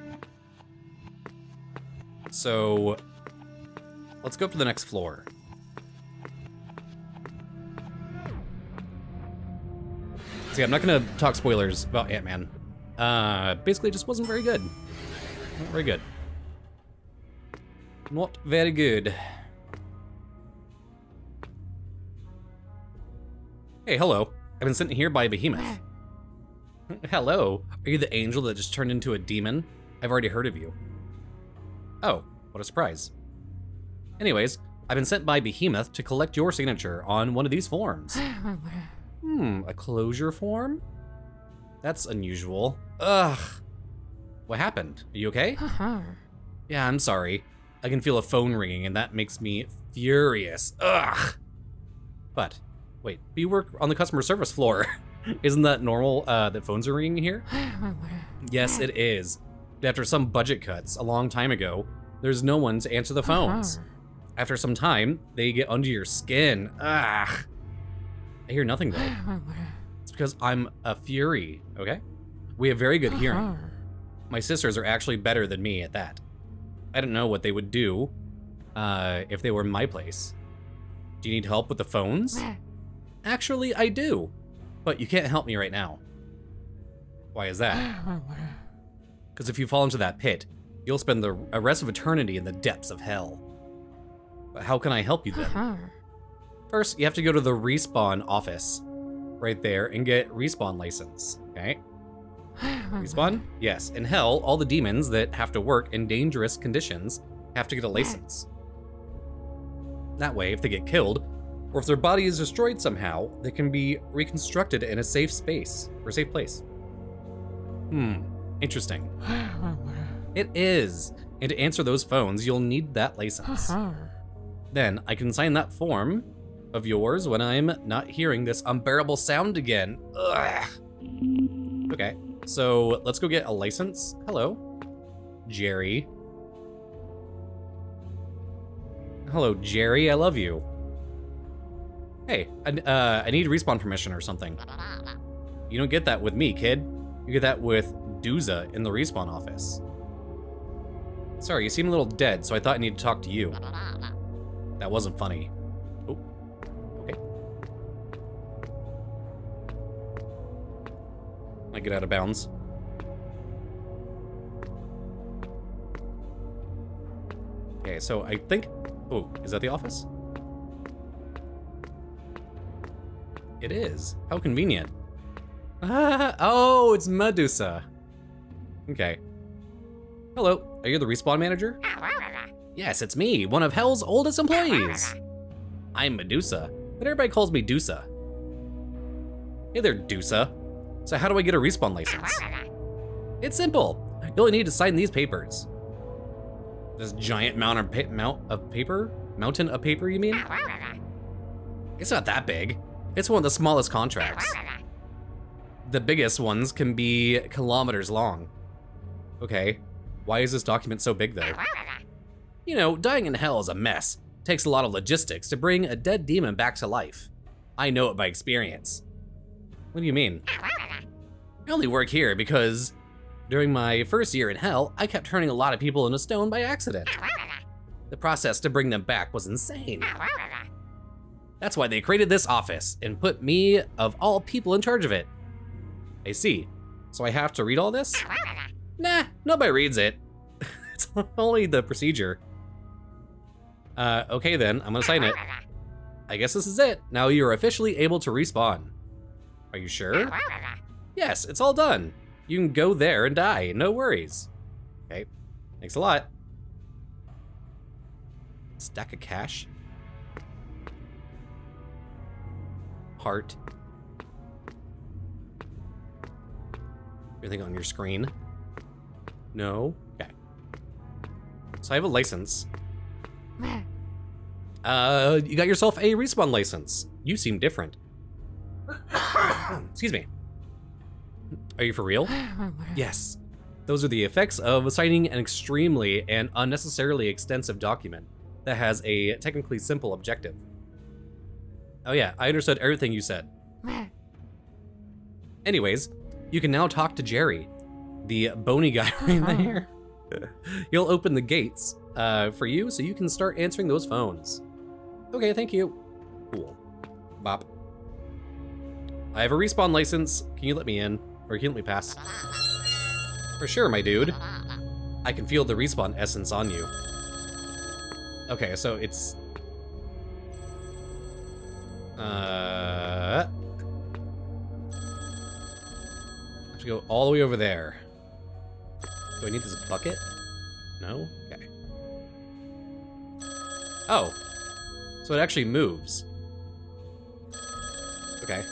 So, let's go up to the next floor. See, I'm not gonna talk spoilers about Ant-Man. Uh, basically, it just wasn't very good. Not very good. Not very good. Hey, hello. I've been sent here by Behemoth. hello. Are you the angel that just turned into a demon? I've already heard of you. Oh, what a surprise. Anyways, I've been sent by Behemoth to collect your signature on one of these forms. [LAUGHS] Hmm, a closure form? That's unusual. Ugh. What happened? Are you okay? Yeah, I'm sorry. I can feel a phone ringing and that makes me furious. Ugh. But, wait, we work on the customer service floor. [LAUGHS] Isn't that normal uh, that phones are ringing here? [SIGHS] Yes, it is. After some budget cuts a long time ago, there's no one to answer the phones. After some time, they get under your skin. Ugh. I hear nothing [SIGHS] though. It's because I'm a fury, okay? We have very good hearing. My sisters are actually better than me at that. I don't know what they would do uh, if they were in my place. Do you need help with the phones? Actually, I do. But you can't help me right now. Why is that? [GASPS] Because if you fall into that pit, you'll spend the rest of eternity in the depths of hell. But how can I help you then? First, you have to go to the respawn office right there and get respawn license, okay? Respawn? Yes. In hell, all the demons that have to work in dangerous conditions have to get a license. That way, if they get killed, or if their body is destroyed somehow, they can be reconstructed in a safe space, or safe place. Hmm, interesting. [GASPS] It is. And to answer those phones, you'll need that license. Then I can sign that form of yours when I'm not hearing this unbearable sound again. Ugh. Okay, so let's go get a license. Hello, Jerry. Hello, Jerry. I love you. Hey, I, uh, I need respawn permission or something. You don't get that with me, kid. You get that with Dusa in the respawn office. Sorry, you seem a little dead, so I thought I needed to talk to you. That wasn't funny. I get out of bounds. Okay, so I think... Oh, is that the office? It is. How convenient. [LAUGHS] Oh, it's Medusa. Okay. Hello, are you the respawn manager? Yes, it's me, one of Hell's oldest employees. I'm Medusa, but everybody calls me Dusa. Hey there, Dusa. So how do I get a respawn license? It's simple. You only need to sign these papers. This giant mount of, pa mount of paper? Mountain of paper, you mean? It's not that big. It's one of the smallest contracts. The biggest ones can be kilometers long. Okay, why is this document so big though? You know, dying in hell is a mess. takes a lot of logistics to bring a dead demon back to life. I know it by experience. What do you mean? I only work here because During my first year in hell, I kept turning a lot of people into stone by accident. The process to bring them back was insane. That's why they created this office and put me, of all people, in charge of it. I see. So I have to read all this? Nah, nobody reads it. [LAUGHS] it's only the procedure. Uh, okay then, I'm gonna sign it. I guess this is it. Now you're officially able to respawn. Are you sure? Yes, it's all done. You can go there and die, no worries. Okay, thanks a lot. Stack of cash. Heart. Anything on your screen? No? Okay. So I have a license. Uh, you got yourself a respawn license. You seem different. [COUGHS] Excuse me. Are you for real? [SIGHS] Yes. Those are the effects of signing an extremely and unnecessarily extensive document that has a technically simple objective. Oh yeah, I understood everything you said. Anyways, you can now talk to Jerry, the bony guy [LAUGHS] right there. [LAUGHS] He'll open the gates uh, for you so you can start answering those phones. Okay, thank you. Cool. Bop. I have a respawn license. Can you let me in? Or can let me pass? For sure, my dude. I can feel the respawn essence on you. Okay, so it's... Uh... I have to go all the way over there. Do I need this bucket? No? Okay. Oh. So it actually moves. Okay.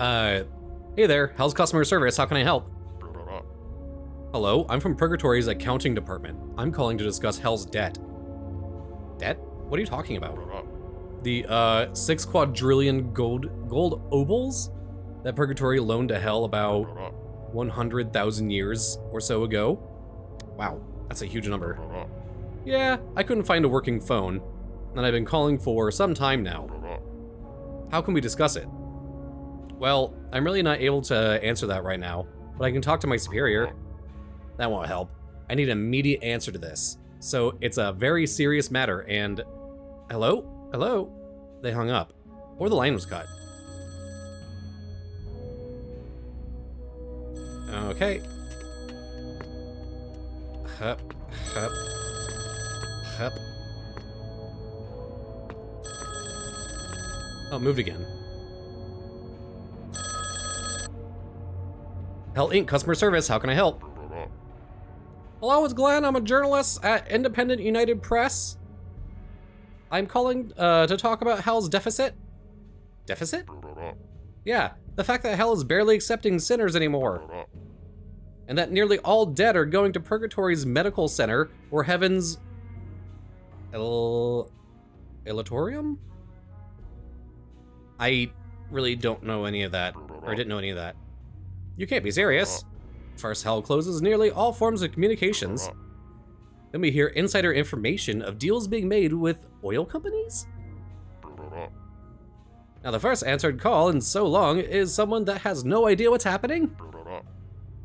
Uh, hey there, how's customer service? How can I help? Hello, I'm from Purgatory's accounting department. I'm calling to discuss Hell's debt. Debt? What are you talking about? The, uh, six quadrillion gold, gold obols that Purgatory loaned to Hell about 100,000 years or so ago? Wow, that's a huge number. Yeah, I couldn't find a working phone, and I've been calling for some time now. How can we discuss it? Well, I'm really not able to answer that right now, but I can talk to my superior. That won't help. I need an immediate answer to this. So it's a very serious matter, and... Hello? Hello? They hung up. Or the line was cut. Okay. Hup, hup, hup. Oh, moved again. Hell Inc. customer service, how can I help? Hello, it's Glenn. I'm a journalist at Independent United Press. I'm calling uh, to talk about Hell's deficit. Deficit? Yeah, the fact that Hell is barely accepting sinners anymore. And that nearly all dead are going to Purgatory's medical center or Heaven's... El... Elatorium? I really don't know any of that, or didn't know any of that. You can't be serious. First, Hell closes nearly all forms of communications. Then we hear insider information of deals being made with oil companies? Now, the first answered call in so long is someone that has no idea what's happening?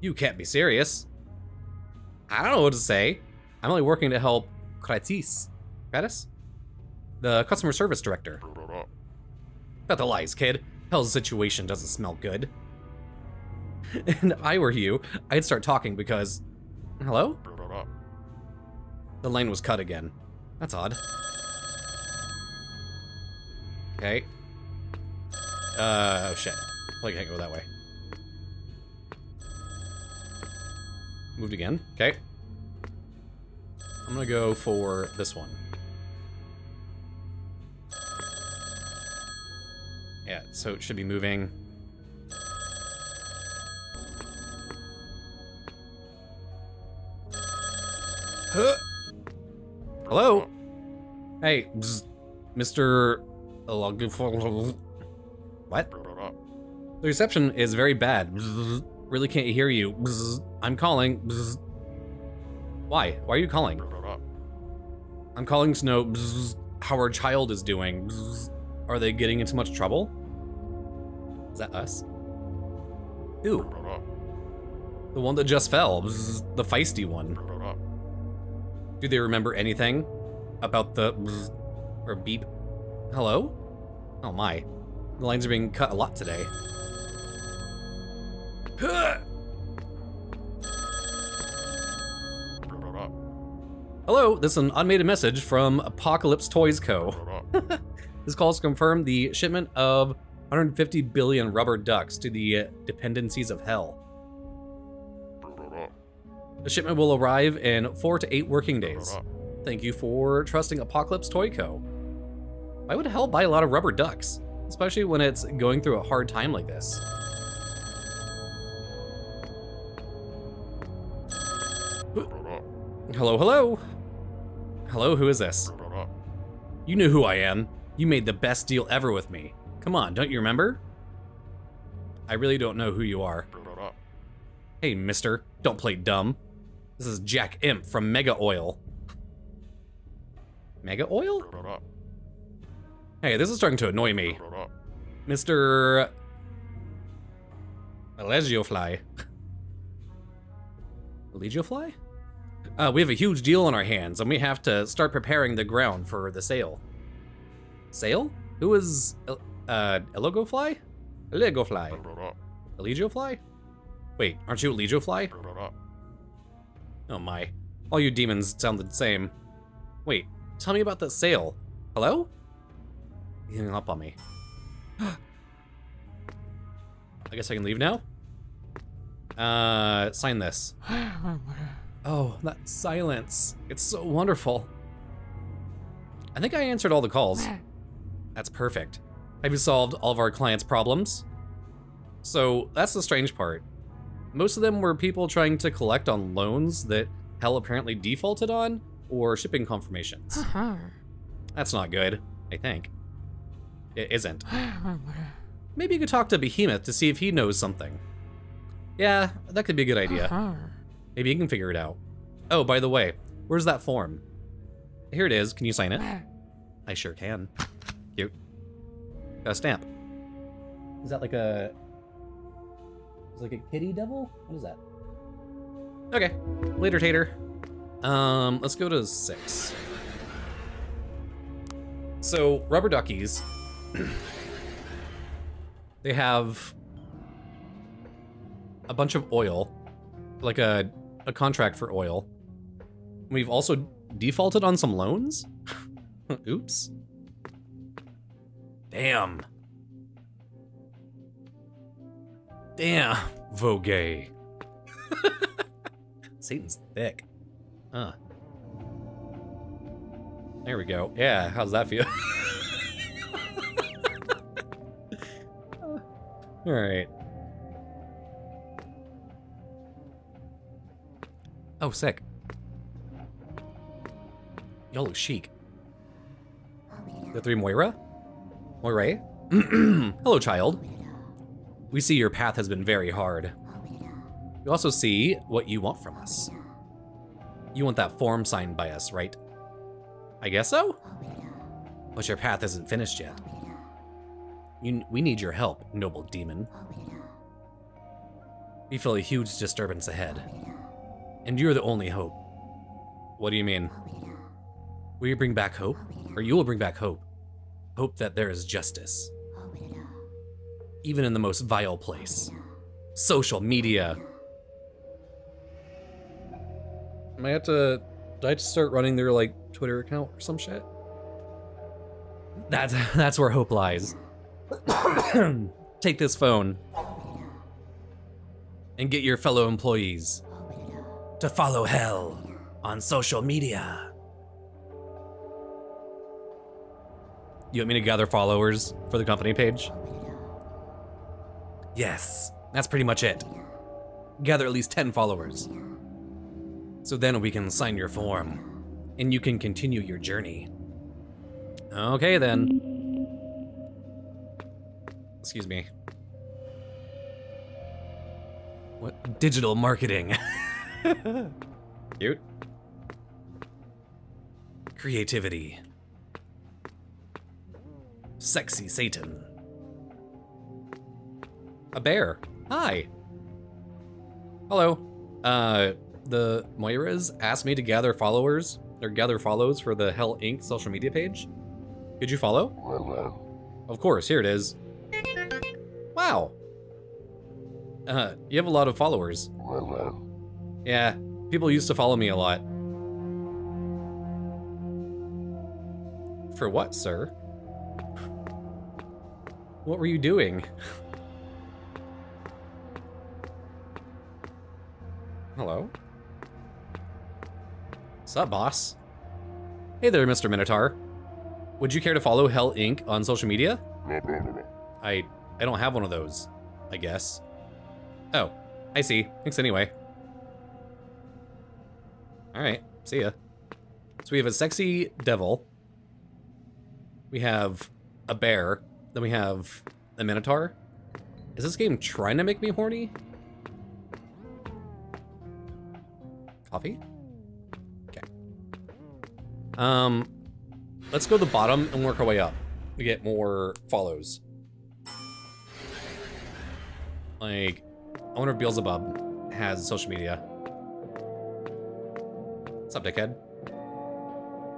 You can't be serious. I don't know what to say. I'm only working to help Kratis. Kratis? The customer service director. Cut the lies, kid. Hell's situation doesn't smell good. [LAUGHS] and I were you, I'd start talking because... Hello? The line was cut again. That's odd. Okay. Uh, oh shit. Probably can't go that way. Moved again. Okay. I'm gonna go for this one. Yeah, so it should be moving. Huh. Hello? Hey, Mr. What? The reception is very bad. Really can't hear you. I'm calling. Why? Why are you calling? I'm calling to know how our child is doing. Are they getting into much trouble? Is that us? Ooh, the one that just fell. The feisty one. Do they remember anything about the or beep? Hello? Oh my. The lines are being cut a lot today. [LAUGHS] Hello, this is an automated message from Apocalypse Toys Co. [LAUGHS] This calls to confirm the shipment of 150 billion rubber ducks to the dependencies of hell. The shipment will arrive in four to eight working days. Thank you for trusting Apocalypse Toy Co. Why would hell buy a lot of rubber ducks? Especially when it's going through a hard time like this. Hello, hello. Hello, who is this? You knew who I am. You made the best deal ever with me. Come on, don't you remember? I really don't know who you are. Hey, mister, don't play dumb. This is Jack Imp from Mega Oil. Mega Oil? Hey, this is starting to annoy me. Mr. Elegiofly. Elegiofly? [LAUGHS] Uh, we have a huge deal on our hands, and we have to start preparing the ground for the sale. Sale? Who is uh Elogofly? Elegofly. Elegiofly? Wait, aren't you Elegiofly? Oh my. All you demons sound the same. Wait, tell me about the sale. Hello? You hung up on me. [GASPS] I guess I can leave now? Uh, sign this. [GASPS] Oh, that silence. It's so wonderful. I think I answered all the calls. [SIGHS] That's perfect. Have you solved all of our clients' problems? So that's the strange part. Most of them were people trying to collect on loans that Hell apparently defaulted on, or shipping confirmations. Uh-huh. That's not good, I think. It isn't. [GASPS] Oh, Maybe you could talk to Behemoth to see if he knows something. Yeah, that could be a good idea. Uh-huh. Maybe you can figure it out. Oh, by the way, where's that form? Here it is. Can you sign it? [GASPS] I sure can. Cute. Got a stamp. Is that like a... Is it like a kitty devil? What is that? Okay. Later, Tater. Um, let's go to six. So, rubber duckies. [CLEARS THROAT] they have a bunch of oil, like a, a contract for oil. We've also defaulted on some loans? [LAUGHS] Oops. Damn. Damn, Vogue. [LAUGHS] Satan's thick. Huh. There we go. Yeah, how's that feel? [LAUGHS] All right. Oh, sick. Y'all look chic. The three Moira? Moira? [CLEARS THROAT] Hello, child. We see your path has been very hard. We also see what you want from us. You want that form signed by us, right? I guess so? But your path isn't finished yet. You, we need your help, noble demon. We feel a huge disturbance ahead. And you're the only hope. What do you mean? Will you bring back hope? Or you will bring back hope. Hope that there is justice. Even in the most vile place. Social media. Am I have to do I have to start running their like Twitter account or some shit? That's [LAUGHS] that's where hope lies. [COUGHS] Take this phone and get your fellow employees to follow hell on social media. You want me to gather followers for the company page? Yes, that's pretty much it. Gather at least 10 followers. So then we can sign your form, and you can continue your journey. Okay then. Excuse me. What? Digital marketing. [LAUGHS] Cute. Creativity. Sexy Satan. A bear. Hi. Hello. Uh, the Moiras asked me to gather followers, or gather follows for the Hell Inc. social media page. Could you follow? Hello. Of course, here it is. Wow. Uh, you have a lot of followers. Hello. Yeah, people used to follow me a lot. For what, sir? What were you doing? [LAUGHS] Hello? Sup, boss? Hey there, Mr. Minotaur. Would you care to follow Hell Inc. on social media? I I don't have one of those, I guess. Oh, I see. Thanks anyway. Alright, see ya. So we have a sexy devil. We have a bear. Then we have a minotaur. Is this game trying to make me horny? Coffee? Okay. Um, let's go to the bottom and work our way up We get more follows. Like, I wonder if Beelzebub has social media. What's up, dickhead?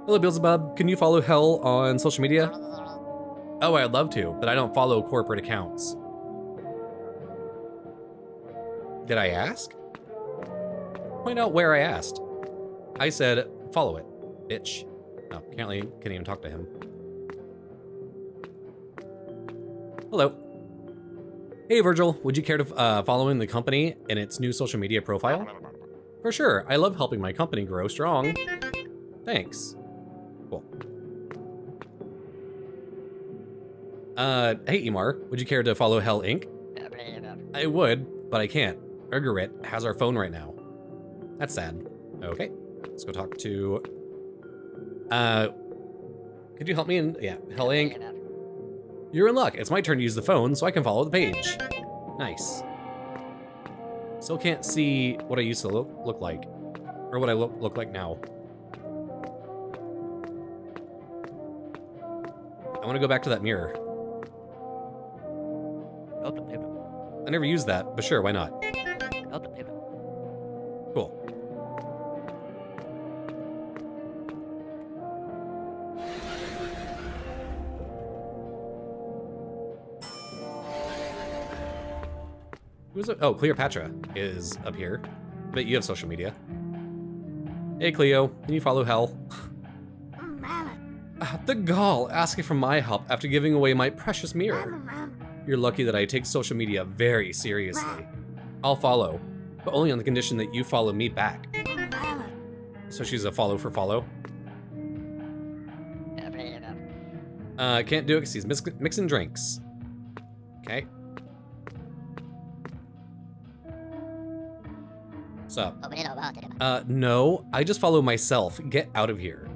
Hello, Beelzebub. Can you follow Hell on social media? Oh, I'd love to, but I don't follow corporate accounts. Did I ask? Point out where I asked. I said, follow it, bitch. No, can't, can't even talk to him. Hello. Hey, Virgil, would you care to uh, follow in the company in its new social media profile? For sure, I love helping my company grow strong. Thanks. Cool. Uh, hey, Emar, would you care to follow Hell Inc? I would, but I can't. Urgarit has our phone right now. That's sad. Okay, let's go talk to... Uh, could you help me in... Yeah, Hell Inc. You're in luck. It's my turn to use the phone, so I can follow the page. Nice. Still can't see what I used to look, look like. Or what I look, look like now. I want to go back to that mirror. I never used that, but sure, why not? Who's? Oh, Cleopatra is up here. But you have social media. Hey, Cleo, can you follow Hell? The gall asking for my help after giving away my precious mirror. You're lucky that I take social media very seriously. I'll follow, but only on the condition that you follow me back. So she's a follow for follow. Uh, can't do it because he's mix mixing drinks. Okay. What's up? Uh, no, I just follow myself. Get out of here.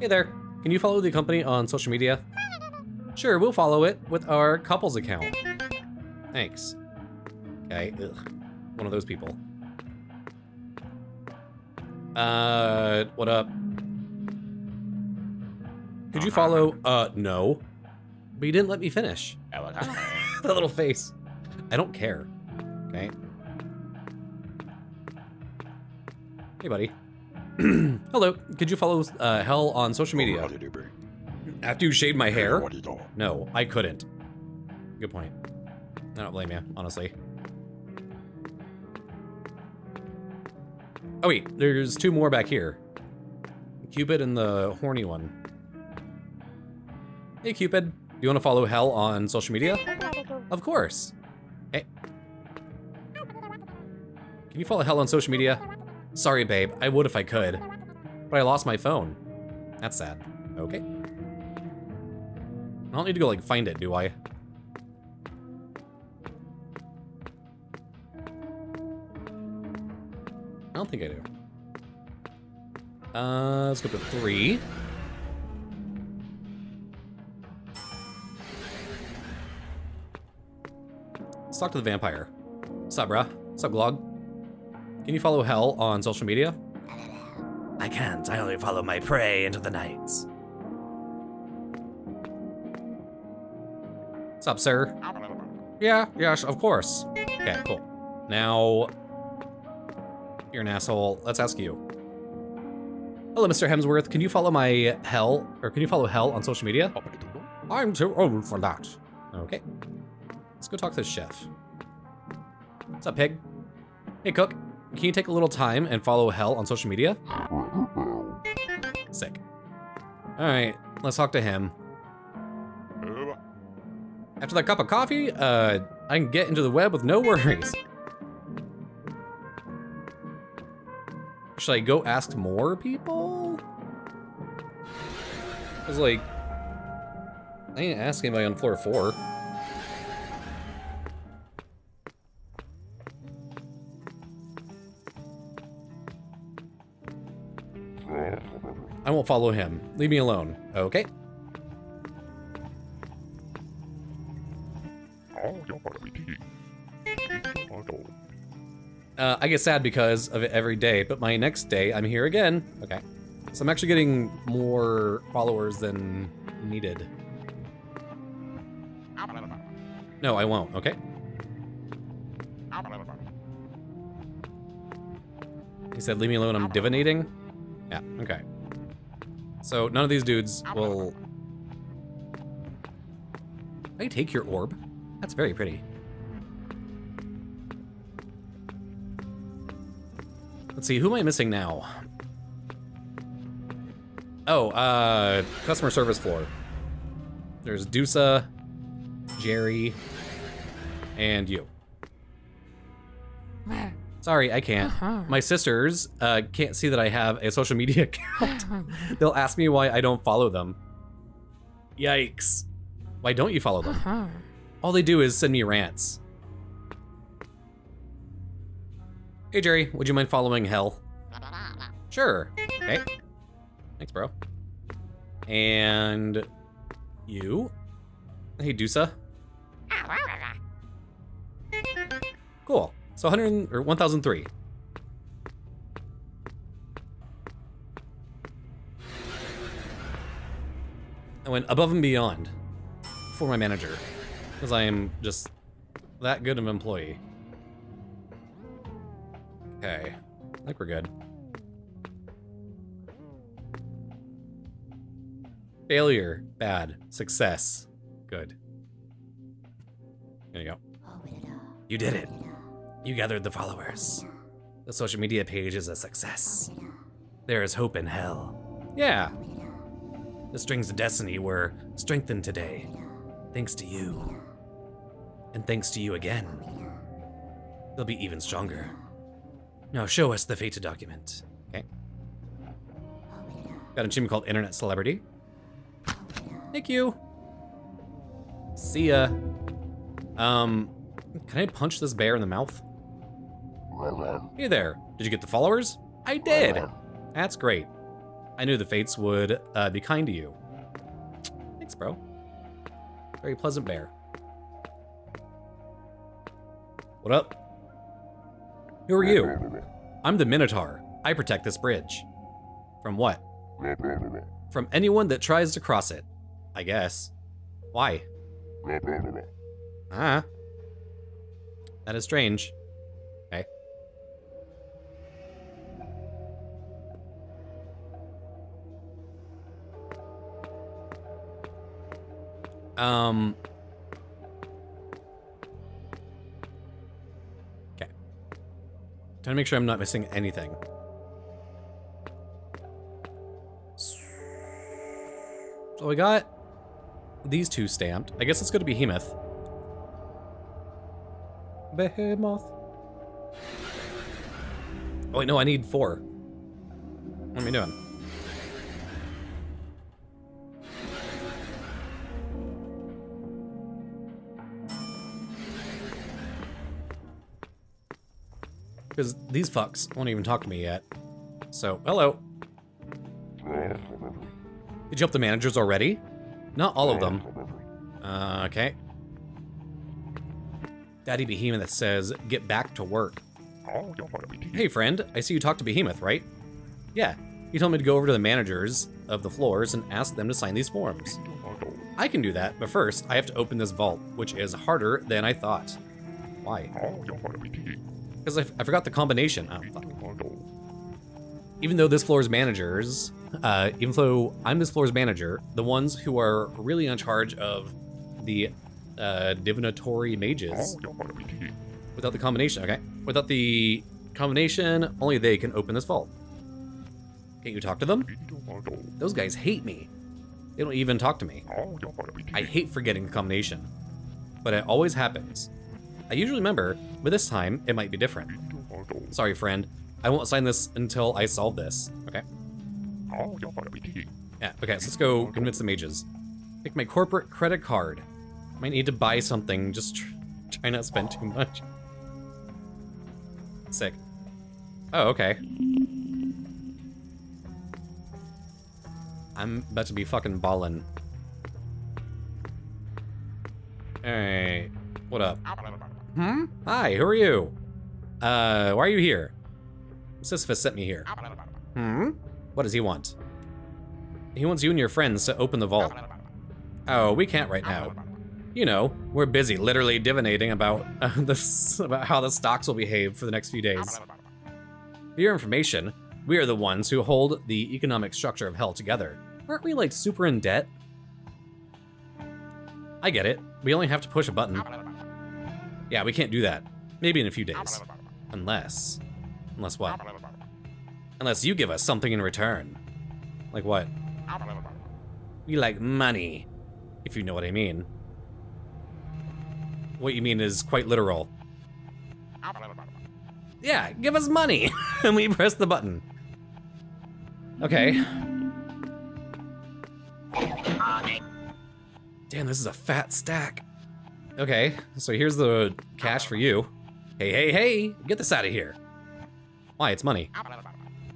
Hey there, can you follow the company on social media? Sure, we'll follow it with our couples account. Thanks. Okay, ugh. One of those people. Uh, what up? Could you follow? Uh, no. But you didn't let me finish. [LAUGHS] the little face. I don't care. Okay. Hey, buddy. [CLEARS THROAT] Hello. Could you follow uh, Hell on social media? After you shaved my hair? What are you doing? No, I couldn't. Good point. I don't blame you, honestly. Oh wait, there's two more back here. Cupid and the horny one. Hey Cupid, do you want to follow Hell on social media? Of course. Hey. Can you follow Hell on social media? Sorry, babe. I would if I could. But I lost my phone. That's sad. Okay. I don't need to go, like, find it, do I? don't think I do. Uh, let's go to three. Let's talk to the vampire. What's up, bruh? What's up, Glog? Can you follow Hell on social media? I can't. I only follow my prey into the nights. What's up, sir? Yeah, yeah, of course. Okay, cool. Now, you're an asshole. Let's ask you. Hello, Mr. Hemsworth. Can you follow my hell, or can you follow hell on social media? I'm too old for that. Okay. Let's go talk to the chef. What's up, pig? Hey, cook. Can you take a little time and follow hell on social media? Sick. All right, let's talk to him. After that cup of coffee, uh, I can get into the web with no worries. Should I go ask more people? I was like, I ain't asking anybody on floor four. I won't follow him. Leave me alone. Okay. Uh, I get sad because of it every day, but my next day, I'm here again. Okay. So I'm actually getting more followers than needed. No, I won't, okay? He said, leave me alone, I'm divinating? Yeah, okay. So none of these dudes will... I take your orb? That's very pretty. Let's see, who am I missing now? Oh, uh, customer service floor. There's Dusa, Jerry, and you. Sorry, I can't. My sisters uh, can't see that I have a social media [LAUGHS] account. [LAUGHS] They'll ask me why I don't follow them. Yikes. Why don't you follow them? All they do is send me rants. Hey, Jerry, would you mind following Hell? Sure. Okay. Thanks, bro. And you? Hey, Dusa. Cool. So 100 or 1003. I went above and beyond for my manager because I am just that good of an employee. Okay, I think we're good. Failure, bad. Success, good. There you go. You did it. You gathered the followers. The social media page is a success. There is hope in hell. Yeah. The strings of destiny were strengthened today. Thanks to you. And thanks to you again. They'll be even stronger. Now show us the Fata document. Okay. Got an achievement called Internet Celebrity. Thank you. See ya. Um, can I punch this bear in the mouth? Hey there. Did you get the followers? I did. That's great. I knew the fates would uh, be kind to you. Thanks, bro. Very pleasant bear. What up? Who are you? I'm the Minotaur. I protect this bridge. From what? From anyone that tries to cross it. I guess. Why? Ah. That is strange. Okay. Um. Trying to make sure I'm not missing anything. So we got these two stamped. I guess let's go to Behemoth. Behemoth. Oh wait, no, I need four. What am I doing? Because these fucks won't even talk to me yet. So, hello. Did you help the managers already? Not all of them. Uh, okay. Daddy Behemoth says, get back to work. Hey friend, I see you talked to Behemoth, right? Yeah, he told me to go over to the managers of the floors and ask them to sign these forms. I can do that, but first, I have to open this vault, which is harder than I thought. Why? Because I, I forgot the combination. Oh. Even though this floor's managers, uh, even though I'm this floor's manager, the ones who are really in charge of the uh, divinatory mages, without the combination, okay? Without the combination, only they can open this vault. Can't you talk to them? Those guys hate me. They don't even talk to me. I hate forgetting the combination. But it always happens. I usually remember, but this time it might be different. Sorry, friend. I won't sign this until I solve this. Okay? Yeah, okay, so let's go convince the mages. Take my corporate credit card. Might need to buy something, just tr try not to spend too much. Sick. Oh, okay. I'm about to be fucking ballin'. Alright. What up? Hmm? Hi, who are you? Uh, why are you here? Sisyphus sent me here. Hmm? What does he want? He wants you and your friends to open the vault. Oh, we can't right now. You know, we're busy literally divinating about, uh, [LAUGHS] the, about how the stocks will behave for the next few days. For your information, we are the ones who hold the economic structure of hell together. Aren't we like super in debt? I get it. We only have to push a button. Yeah, we can't do that. Maybe in a few days. Unless... Unless what? Unless you give us something in return. Like what? We like money, if you know what I mean. What you mean is quite literal. Yeah, give us money! [LAUGHS] and we press the button. Okay. Damn, this is a fat stack. Okay, so here's the cash for you. Hey, hey, hey, get this out of here. Why, it's money.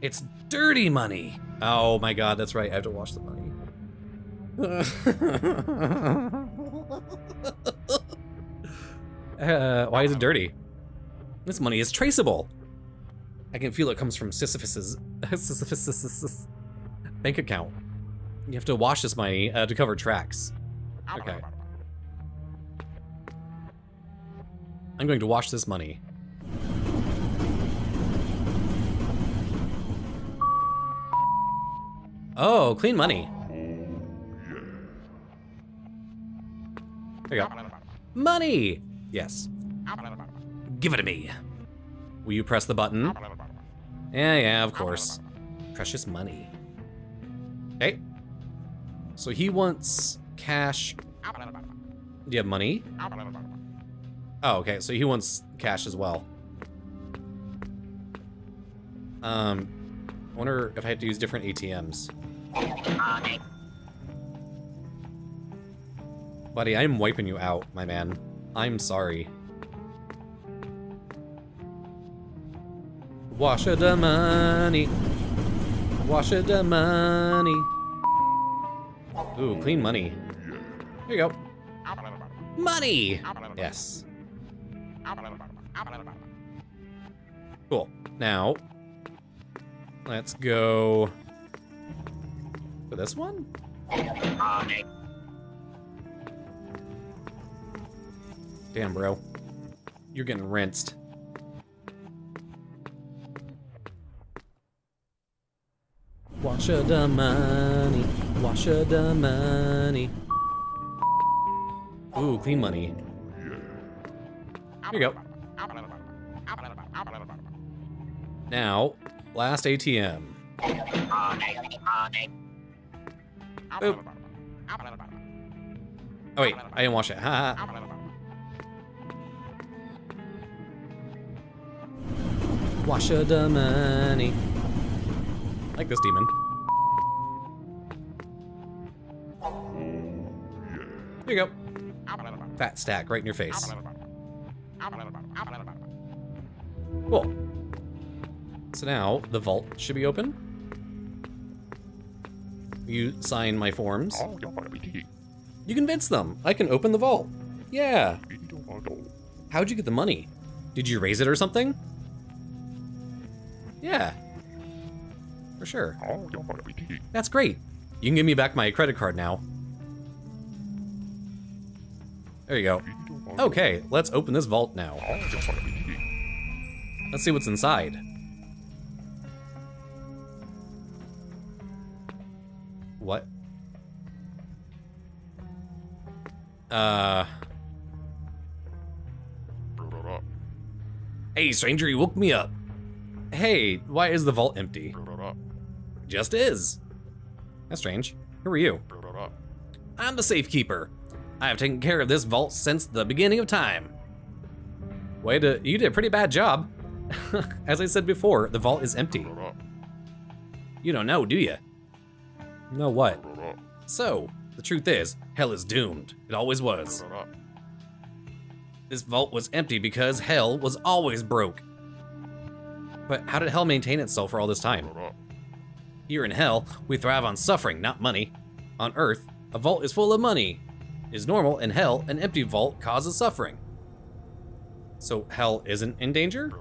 It's dirty money. Oh my god, that's right, I have to wash the money. uh, why is it dirty? This money is traceable. I can feel it comes from Sisyphus's [LAUGHS] bank account. You have to wash this money uh, to cover tracks. Okay. I'm going to wash this money. Oh, clean money. There you go. Money! Yes. Give it to me. Will you press the button? Yeah, yeah, of course. Precious money. Okay. So he wants cash. Do you have money? Oh, okay. So he wants cash as well. Um, I wonder if I have to use different ATMs. Buddy, I'm wiping you out, my man. I'm sorry. Wash the money. Wash the money. Ooh, clean money. There you go. Money! Yes. Cool. Now, let's go for this one? Damn, bro. You're getting rinsed. Wash the money, wash the money. Ooh, clean money. Here you go. Now, last ATM. Boop. Oh wait, I didn't wash it. [LAUGHS] Ha. Wash the money. I like this demon. There you go. Fat stack right in your face. Cool. So now the vault should be open. You sign my forms. You convince them. I can open the vault. Yeah. How'd you get the money? Did you raise it or something? Yeah. For sure. That's great. You can give me back my credit card now. There you go. Okay, let's open this vault now. Let's see what's inside. What? Uh. Hey, stranger, you woke me up. Hey, why is the vault empty? Just is. That's strange. Who are you? I'm the safekeeper. I have taken care of this vault since the beginning of time. Way to, uh, you did a pretty bad job. [LAUGHS] As I said before, the vault is empty. You don't know, do you? Know what? So, the truth is, hell is doomed. It always was. This vault was empty because hell was always broke. But how did hell maintain itself for all this time? Here in hell, we thrive on suffering, not money. On earth, a vault is full of money. Is normal in hell, an empty vault causes suffering. So hell isn't in danger?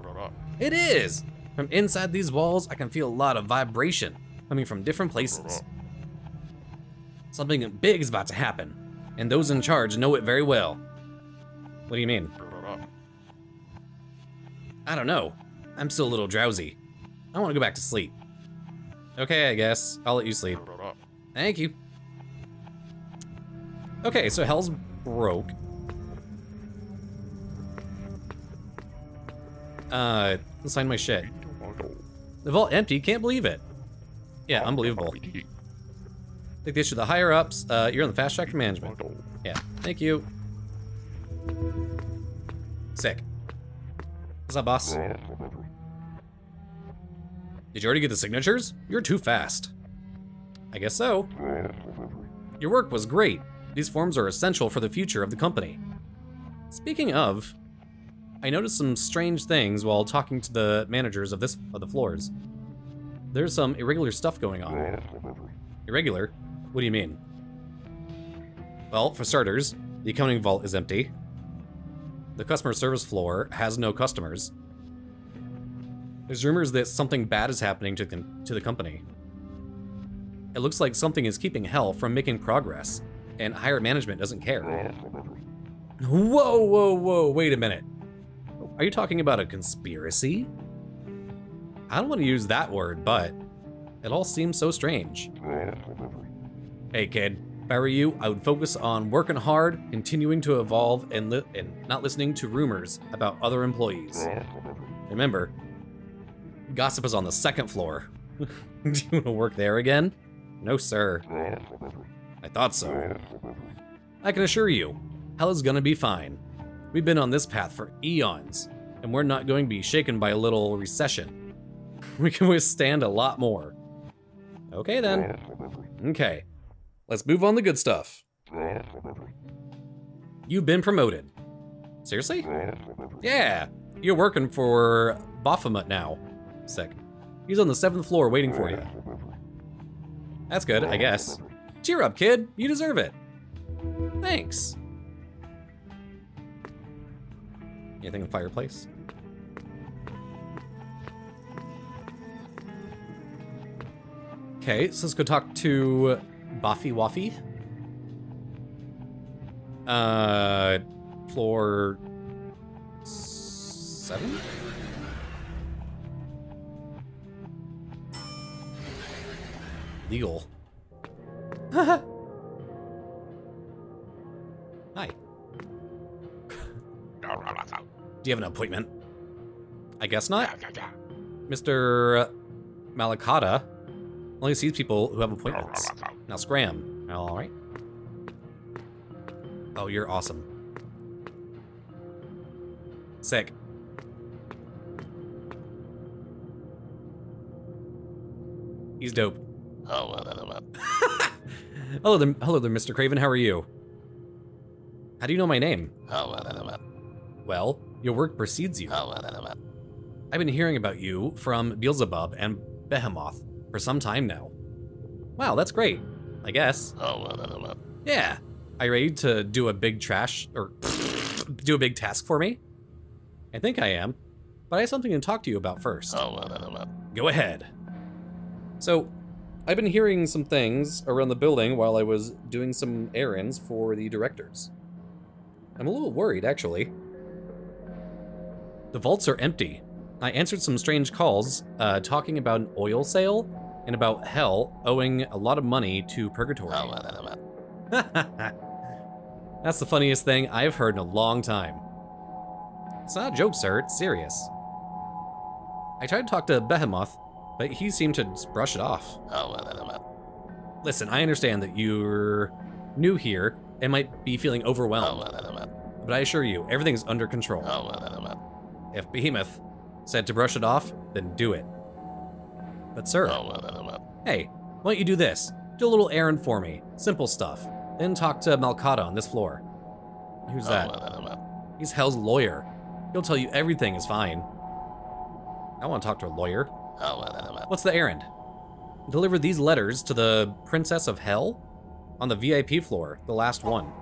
It is! From inside these walls, I can feel a lot of vibration coming from different places. Something big is about to happen, and those in charge know it very well. What do you mean? I don't know. I'm still a little drowsy. I want to go back to sleep. Okay, I guess. I'll let you sleep. Thank you. Okay, so hell's broke. Uh, let's my shit. The vault empty, can't believe it. Yeah, unbelievable. Take this to the higher ups. Uh, you're on the fast track to management. Yeah, thank you. Sick. What's up, boss? Did you already get the signatures? You're too fast. I guess so. Your work was great. These forms are essential for the future of the company. Speaking of, I noticed some strange things while talking to the managers of this of the floors. There's some irregular stuff going on. Irregular? What do you mean? Well, for starters, the accounting vault is empty. The customer service floor has no customers. There's rumors that something bad is happening to, the, to the company. It looks like something is keeping Hell from making progress, and higher management doesn't care. Whoa, whoa, whoa, wait a minute. Are you talking about a conspiracy? I don't want to use that word, but it all seems so strange. Hey kid, if I were you, I would focus on working hard, continuing to evolve, and, li and not listening to rumors about other employees. Remember, gossip is on the second floor. [LAUGHS] Do you want to work there again? No, sir. I thought so. I can assure you, hell is gonna be fine. We've been on this path for eons, and we're not going to be shaken by a little recession. [LAUGHS] We can withstand a lot more. Okay then. Okay, let's move on to good stuff. You've been promoted. Seriously? Yeah, you're working for Baphomet now. Sick. He's on the seventh floor waiting for you. That's good, I guess. Cheer up, kid. You deserve it. Thanks. Anything in fireplace? Okay, so let's go talk to Buffy Waffy. Uh, floor seven? Legal. [LAUGHS] Hi. [LAUGHS] Do you have an appointment? I guess not. Mr. Malakata only sees people who have appointments. [LAUGHS] Now scram. All right. Oh, you're awesome. Sick. He's dope. [LAUGHS] hello there, hello there, Mr. Kravin. How are you? How do you know my name? Well, your work precedes you. I've been hearing about you from Beelzebub and Behemoth for some time now. Wow, that's great. I guess. Yeah. Are you ready to do a big trash or [LAUGHS] do a big task for me? I think I am, but I have something to talk to you about first. Go ahead. So, I've been hearing some things around the building while I was doing some errands for the directors. I'm a little worried, actually. The vaults are empty. I answered some strange calls, uh, talking about an oil sale and about hell owing a lot of money to purgatory. [LAUGHS] That's the funniest thing I've heard in a long time. It's not a joke, sir, it's serious. I tried to talk to Behemoth, but he seemed to brush it off. Listen, I understand that you're new here and might be feeling overwhelmed, but I assure you, everything's under control. If Behemoth said to brush it off, then do it. But sir, hey, why don't you do this? Do a little errand for me. Simple stuff. Then talk to Malkata on this floor. Who's that? He's Hell's lawyer. He'll tell you everything is fine. I want to talk to a lawyer. What's the errand? Deliver these letters to the Princess of Hell on the VIP floor, the last one.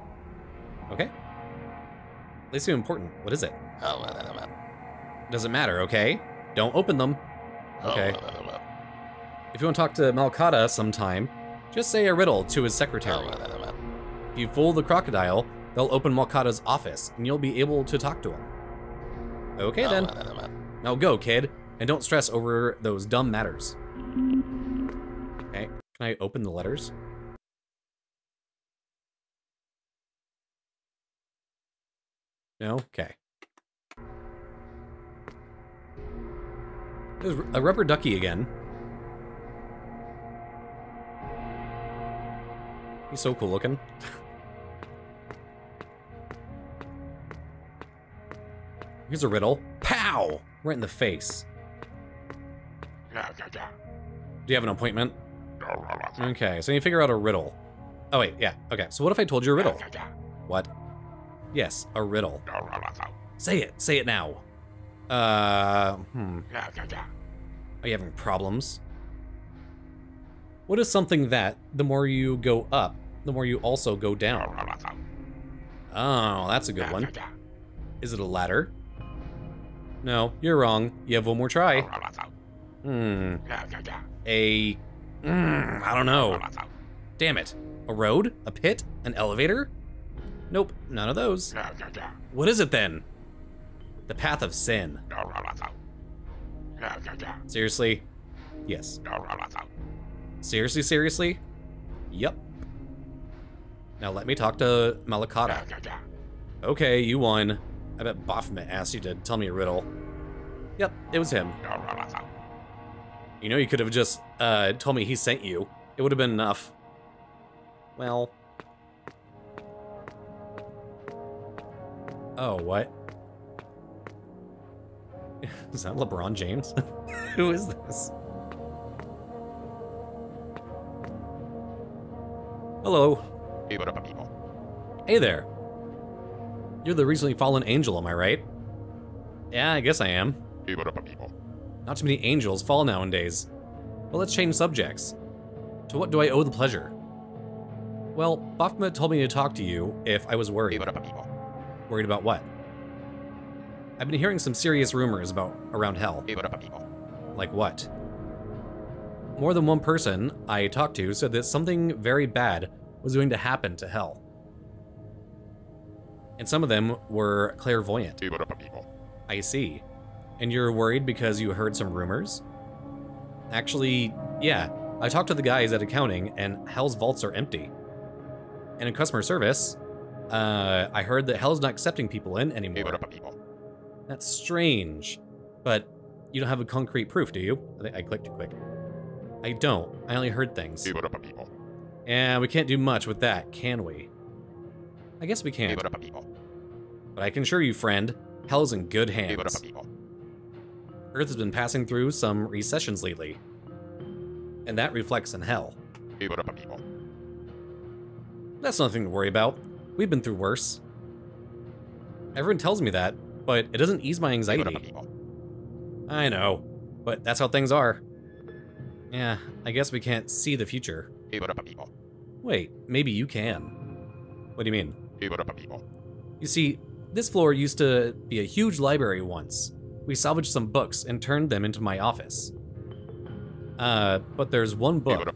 Okay. They seem important. What is it? Doesn't matter, okay? Don't open them. Okay. If you want to talk to Malkata sometime, just say a riddle to his secretary. If you fool the crocodile, they'll open Malkata's office, and you'll be able to talk to him. Okay then. Now go, kid, and don't stress over those dumb matters. Okay, can I open the letters? No? Okay. There's a rubber ducky again. He's so cool looking. [LAUGHS] Here's a riddle. Pow! Right in the face. Do you have an appointment? Okay, so you figure out a riddle. Oh wait, yeah, okay. So what if I told you a riddle? What? Yes, a riddle. Say it, say it now. Uh, hmm. Are you having problems? What is something that, the more you go up, the more you also go down? Oh, that's a good one. Is it a ladder? No, you're wrong. You have one more try. Hmm. A... Mm, I don't know. Damn it. A road? A pit? An elevator? Nope, none of those. What is it then? The path of sin. Seriously? Yes. Seriously, seriously? Yep. Now let me talk to Malakata. Okay, you won. I bet Baphomet asked you to tell me a riddle. Yep, it was him. You know, you could have just uh, told me he sent you. It would have been enough. Well. Oh, what? [LAUGHS] Is that LeBron James? [LAUGHS] Who is this? Hello. Hey there. You're the recently fallen angel, am I right? Yeah, I guess I am. Not too many angels fall nowadays. Well, let's change subjects. To what do I owe the pleasure? Well, Baphomet told me to talk to you if I was worried. Worried about what? I've been hearing some serious rumors about around hell. Like what? More than one person I talked to said that something very bad was going to happen to hell. And some of them were clairvoyant. I see. And you're worried because you heard some rumors? Actually, yeah. I talked to the guys at accounting, and Hell's vaults are empty. And in customer service, uh, I heard that Hell's not accepting people in anymore. That's strange. But you don't have a concrete proof, do you? I think I clicked too quick. I don't. I only heard things. And we can't do much with that, can we? I guess we can't. But I can assure you, friend, Hell's in good hands. Earth has been passing through some recessions lately. And that reflects in Hell. That's nothing to worry about. We've been through worse. Everyone tells me that, but it doesn't ease my anxiety. I know, but that's how things are. Yeah, I guess we can't see the future. Wait, maybe you can. What do you mean? You see, this floor used to be a huge library once. We salvaged some books and turned them into my office. Uh, but there's one book,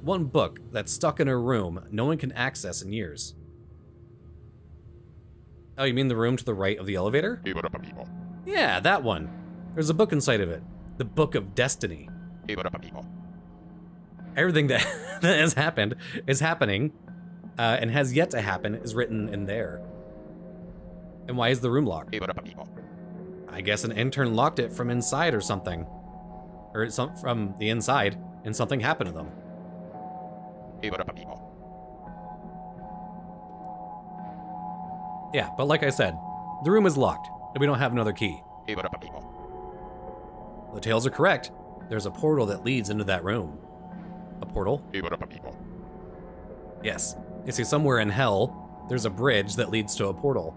one book that's stuck in a room no one can access in years. Oh, you mean the room to the right of the elevator? Yeah, that one. There's a book inside of it. The Book of Destiny. Everything that, [LAUGHS] that has happened is happening uh, and has yet to happen is written in there. And why is the room locked? I guess an intern locked it from inside or something. Or some from the inside, and something happened to them. Yeah, but like I said, the room is locked, and we don't have another key. The tales are correct. There's a portal that leads into that room. A portal? Yes. You see, somewhere in hell, there's a bridge that leads to a portal.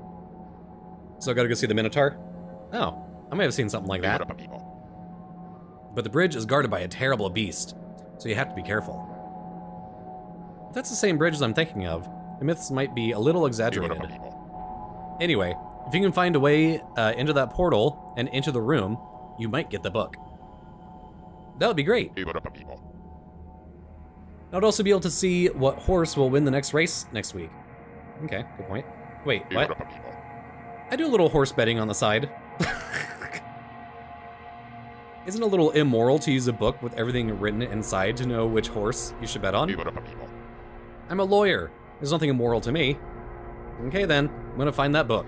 So I gotta go see the Minotaur? Oh, I may have seen something like that. But the bridge is guarded by a terrible beast, so you have to be careful. If that's the same bridge as I'm thinking of, the myths might be a little exaggerated. Anyway, if you can find a way uh, into that portal and into the room, you might get the book. That would be great. I'd also be able to see what horse will win the next race next week. Okay, good point. Wait, what? I do a little horse betting on the side. Isn't it a little immoral to use a book with everything written inside to know which horse you should bet on? I'm a lawyer. There's nothing immoral to me. Okay then, I'm gonna find that book.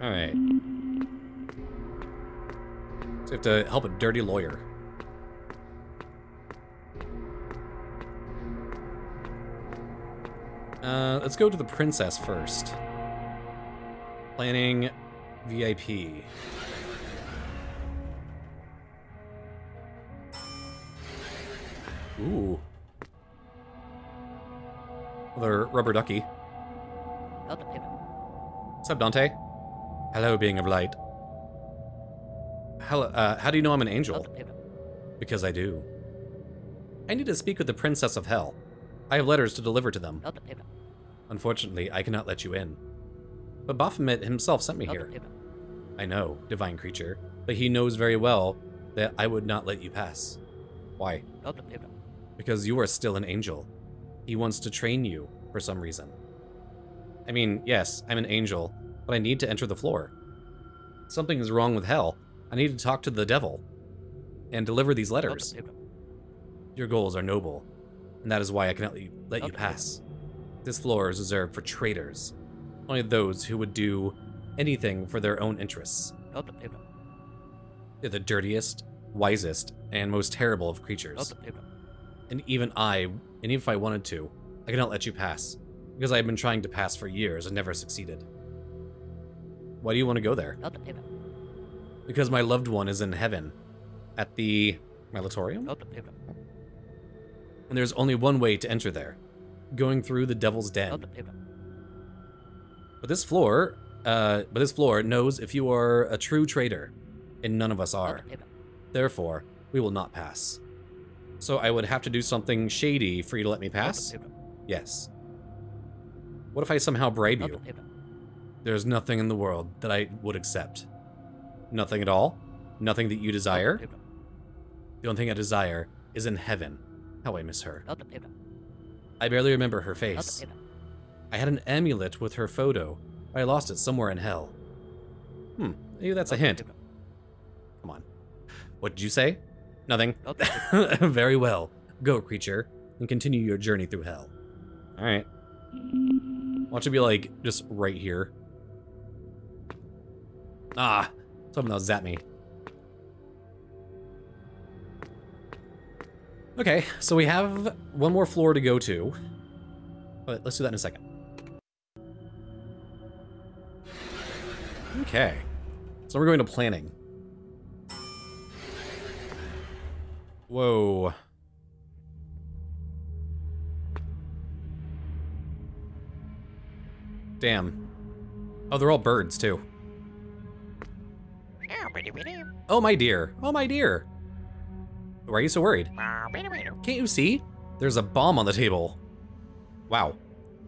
Alright. So you have to help a dirty lawyer. Uh, let's go to the princess first. Planning VIP. Ooh. Another rubber ducky. What's up, Dante? Hello, being of light. Hello, uh, how do you know I'm an angel? Because I do. I need to speak with the Princess of Hell. I have letters to deliver to them. Unfortunately, I cannot let you in. But Baphomet himself sent me here. I know, divine creature, but he knows very well that I would not let you pass. Why? Because you are still an angel. He wants to train you for some reason. I mean, yes, I'm an angel, but I need to enter the floor. Something is wrong with hell. I need to talk to the devil and deliver these letters. Your goals are noble, and that is why I cannot let you pass. This floor is reserved for traitors, only those who would do anything for their own interests. They're the dirtiest, wisest, and most terrible of creatures. And even I, and even if I wanted to, I cannot let you pass, because I have been trying to pass for years and never succeeded. Why do you want to go there? Because my loved one is in heaven, at the Melitorium? And there's only one way to enter there, going through the Devil's Den. But this floor, uh, but this floor knows if you are a true traitor, and none of us are. Therefore, we will not pass. So I would have to do something shady for you to let me pass? Yes. What if I somehow bribe you? There's nothing in the world that I would accept. Nothing at all? Nothing that you desire? The only thing I desire is in heaven. How I miss her. I barely remember her face. I had an amulet with her photo, but I lost it somewhere in hell. Hmm, maybe that's a hint. Come on. What did you say? Nothing. [LAUGHS] Very well. Go, creature, and continue your journey through hell. Alright. Watch it be like, just right here. Ah, something that'll zap me. Okay, so we have one more floor to go to. But let's do that in a second. Okay. So we're going to planning. Whoa. Damn. Oh, they're all birds, too. Oh, my dear. Oh, my dear. Why are you so worried? Can't you see? There's a bomb on the table. Wow.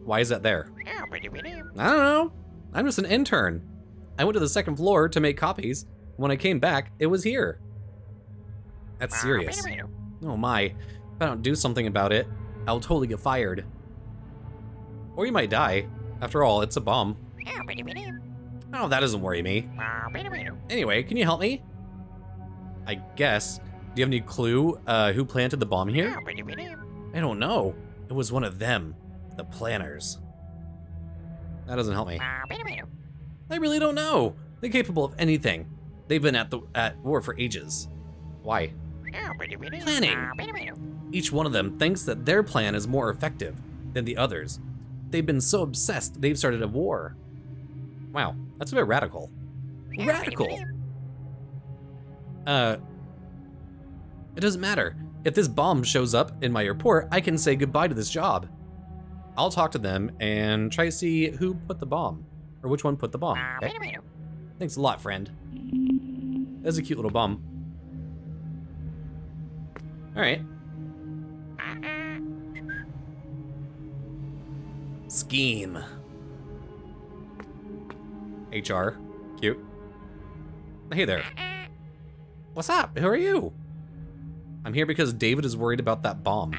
Why is that there? I don't know. I'm just an intern. I went to the second floor to make copies. When I came back, it was here. That's serious. Oh my. If I don't do something about it, I'll totally get fired. Or you might die. After all, it's a bomb. Oh, that doesn't worry me. Anyway, can you help me? I guess. Do you have any clue uh, who planted the bomb here? I don't know. It was one of them, the planners. That doesn't help me. I really don't know. They're capable of anything. They've been at the at war for ages. Why? Planning. Each one of them thinks that their plan is more effective than the others. They've been so obsessed, they've started a war. Wow, that's a bit radical. Radical! Uh, it doesn't matter. If this bomb shows up in my report, I can say goodbye to this job. I'll talk to them and try to see who put the bomb, or which one put the bomb. Okay? Thanks a lot, friend. That's a cute little bomb. All right. Scheme. HR. Cute. Hey there. What's up? Who are you? I'm here because David is worried about that bomb.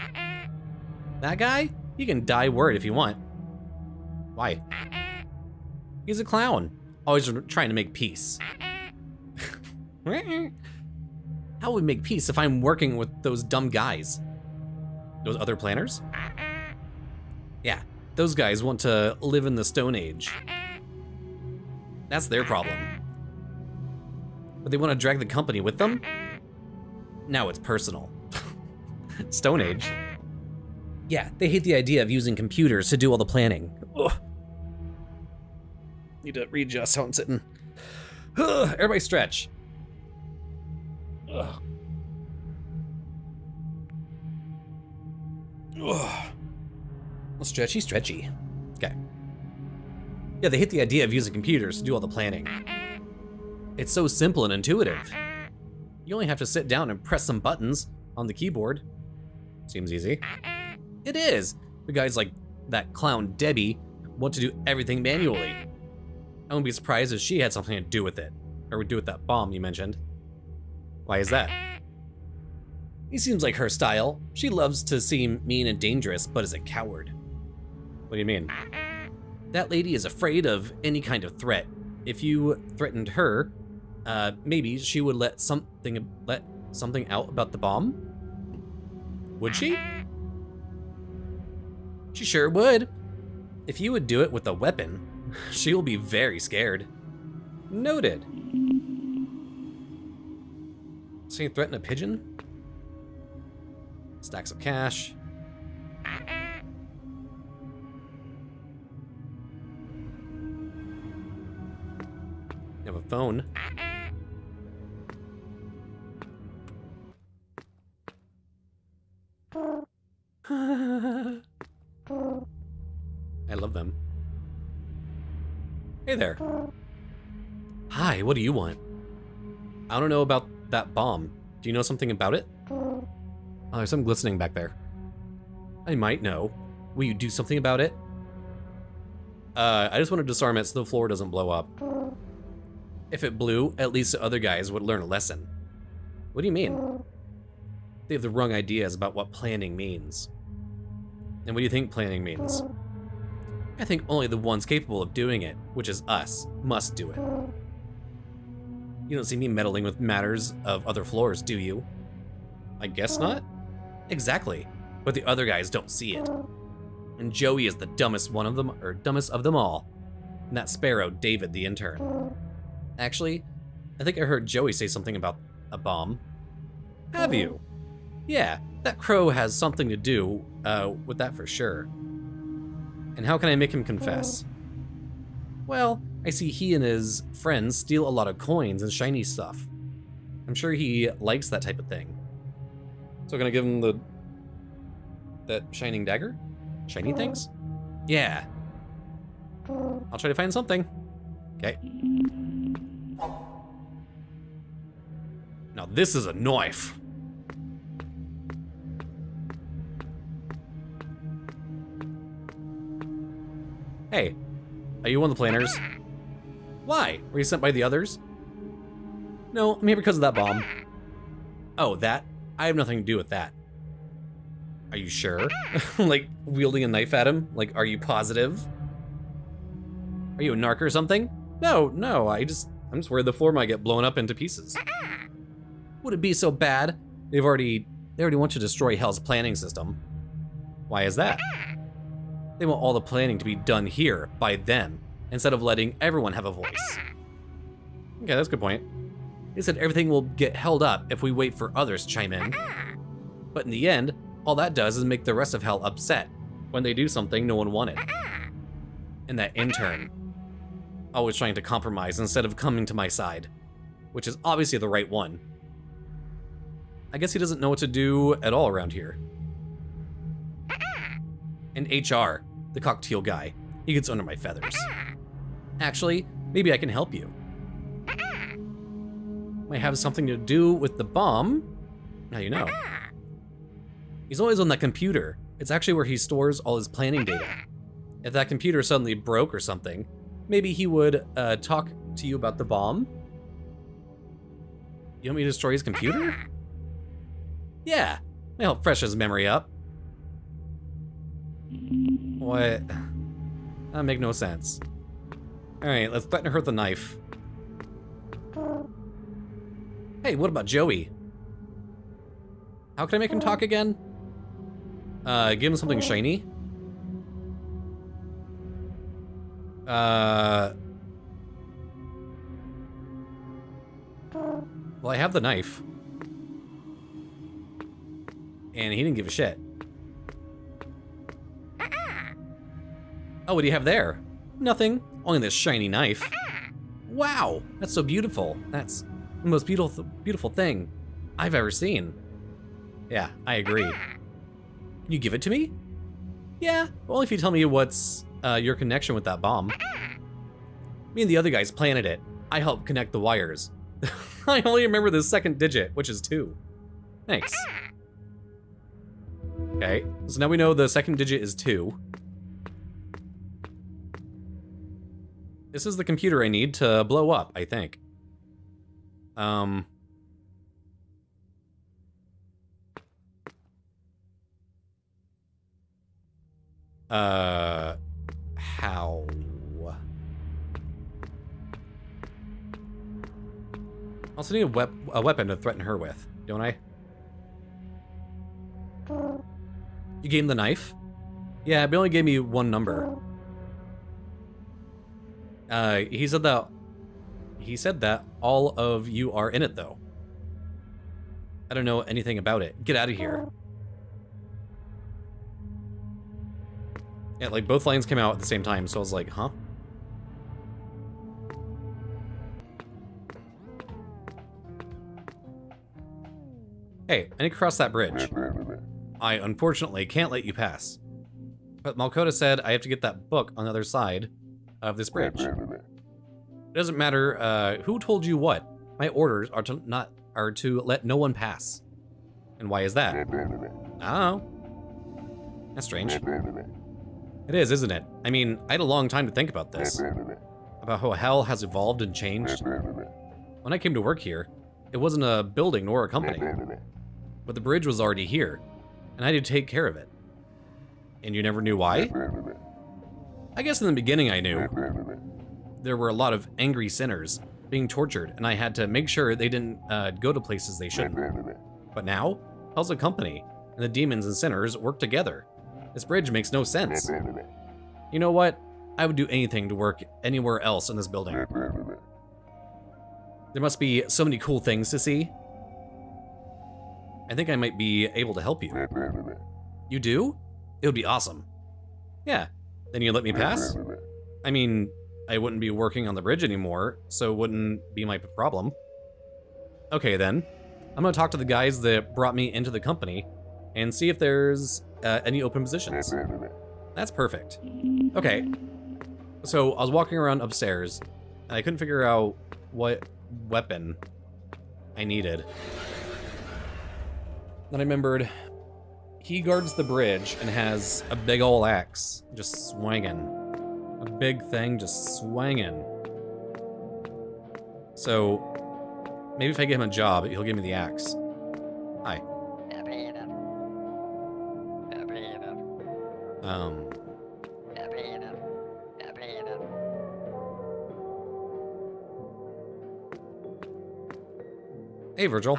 That guy? You can die worried if you want. Why? He's a clown. Always trying to make peace. [LAUGHS] [LAUGHS] How would we make peace if I'm working with those dumb guys? Those other planners? Yeah, those guys want to live in the Stone Age. That's their problem. But they want to drag the company with them? Now it's personal. [LAUGHS] Stone Age. Yeah, they hate the idea of using computers to do all the planning. Ugh. Need to readjust how I'm sitting. [SIGHS] Everybody stretch. Ugh. Ugh. Well, stretchy, stretchy. Okay. Yeah, they hit the idea of using computers to do all the planning. It's so simple and intuitive. You only have to sit down and press some buttons on the keyboard. Seems easy. It is. The guys like that clown Debbie want to do everything manually. I wouldn't be surprised if she had something to do with it, or would do with that bomb you mentioned. Why is that? He seems like her style. She loves to seem mean and dangerous, but is a coward. What do you mean? That lady is afraid of any kind of threat. If you threatened her, uh, maybe she would let something let something out about the bomb. Would she? She sure would. If you would do it with a weapon, [LAUGHS] she'll be very scared. Noted. So you threaten a pigeon? Stacks of cash. You have a phone. [LAUGHS] I love them. Hey there. Hi, what do you want? I don't know about that bomb. Do you know something about it? Oh, there's some glistening back there. I might know. Will you do something about it? Uh, I just want to disarm it so the floor doesn't blow up. If it blew, at least the other guys would learn a lesson. What do you mean? They have the wrong ideas about what planning means. And what do you think planning means? I think only the ones capable of doing it, which is us, must do it. You don't see me meddling with matters of other floors, do you? I guess hmm. not? Exactly, but the other guys don't see it. And Joey is the dumbest one of them, or dumbest of them all. And that Sparrow, David, the intern. Hmm. Actually, I think I heard Joey say something about a bomb. Have hmm. you? Yeah, that crow has something to do uh, with that for sure. And how can I make him confess? Well, I see he and his friends steal a lot of coins and shiny stuff. I'm sure he likes that type of thing. So gonna give him the that shining dagger? Shiny uh-huh. things? Yeah. I'll try to find something. Okay. Now this is a knife. Hey, are you one of the planners? Why? Were you sent by the others? No, I'm here because of that bomb. Oh, that? I have nothing to do with that. Are you sure? [LAUGHS] like, wielding a knife at him? Like, are you positive? Are you a narc or something? No, no, I just, I'm just worried the floor might get blown up into pieces. Would it be so bad? They've already, they already want to destroy Hell's planning system. Why is that? They want all the planning to be done here, by them, instead of letting everyone have a voice. Okay, that's a good point. They said everything will get held up if we wait for others to chime in. But in the end, all that does is make the rest of Hell upset when they do something no one wanted. And that intern, always trying to compromise instead of coming to my side, which is obviously the right one. I guess he doesn't know what to do at all around here. And HR, the cocktail guy, he gets under my feathers. Actually, maybe I can help you. Might have something to do with the bomb. Now you know. He's always on that computer. It's actually where he stores all his planning data. If that computer suddenly broke or something, maybe he would uh, talk to you about the bomb. You want me to destroy his computer? Yeah, I help fresh his memory up. What? That make no sense. Alright, let's threaten her with the knife. Hey, what about Joey? How can I make him talk again? Uh, give him something shiny. Uh... Well, I have the knife. And he didn't give a shit. Oh, what do you have there? Nothing. Only this shiny knife. Wow, that's so beautiful. That's the most beautiful, beautiful thing I've ever seen. Yeah, I agree. You give it to me? Yeah, only if you tell me what's uh, your connection with that bomb. Me and the other guys planted it. I helped connect the wires. [LAUGHS] I only remember the second digit, which is two. Thanks. Okay, so now we know the second digit is two. This is the computer I need to blow up, I think. Um... Uh... How? I also need a, wep a weapon to threaten her with, don't I? You gave him the knife? Yeah, but he only gave me one number. Uh, he said that... He said that all of you are in it, though. I don't know anything about it. Get out of here. Yeah, like, both lines came out at the same time, so I was like, huh? Hey, I need to cross that bridge. I unfortunately can't let you pass. But Malacoda said I have to get that book on the other side of this bridge. It doesn't matter uh, who told you what. My orders are to not are to let no one pass. And why is that? I don't know. That's strange. It is, isn't it? I mean, I had a long time to think about this. About how hell has evolved and changed. When I came to work here, it wasn't a building nor a company. But the bridge was already here, and I had to take care of it. And you never knew why? I guess in the beginning I knew. [LAUGHS] There were a lot of angry sinners being tortured, and I had to make sure they didn't uh, go to places they shouldn't. [LAUGHS] But now, hell's a company, and the demons and sinners work together. This bridge makes no sense. You know what? I would do anything to work anywhere else in this building. [LAUGHS] There must be so many cool things to see. I think I might be able to help you. You do? It would be awesome. Yeah. Then you let me pass? [LAUGHS] I mean, I wouldn't be working on the bridge anymore, so it wouldn't be my problem. Okay then. I'm gonna talk to the guys that brought me into the company and see if there's uh, any open positions. That's perfect. Okay. So I was walking around upstairs and I couldn't figure out what weapon I needed. Then I remembered he guards the bridge and has a big ol' axe just swinging. A big thing just swinging. So maybe if I give him a job, he'll give me the axe. Hi. Um. Hey, Virgil.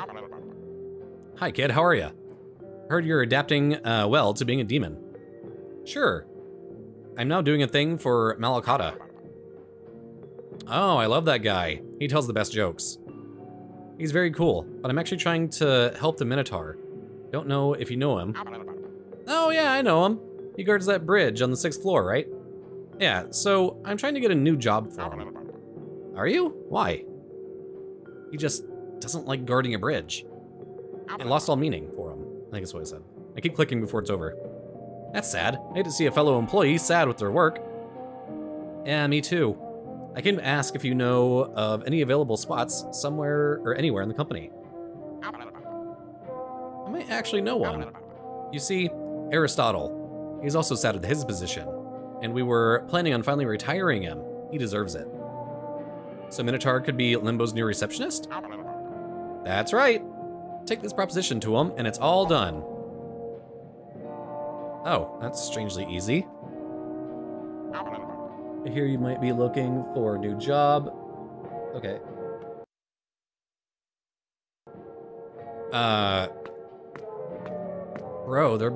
Hi, kid. How are you? Heard you're adapting uh, well to being a demon. Sure. I'm now doing a thing for Malacoda. Oh, I love that guy. He tells the best jokes. He's very cool, but I'm actually trying to help the Minotaur. Don't know if you know him. Oh yeah, I know him. He guards that bridge on the sixth floor, right? Yeah, so I'm trying to get a new job for him. Are you? Why? He just doesn't like guarding a bridge. It lost all meaning. I think that's what I said. I keep clicking before it's over. That's sad. I hate to see a fellow employee sad with their work. Yeah, me too. I can ask if you know of any available spots somewhere or anywhere in the company. I might actually know one. You see, Aristotle. He's also sad at his position, and we were planning on finally retiring him. He deserves it. So Minotaur could be Limbo's new receptionist? That's right. Take this proposition to him, and it's all done. Oh, that's strangely easy. I hear you might be looking for a new job. Okay. Uh, bro, they're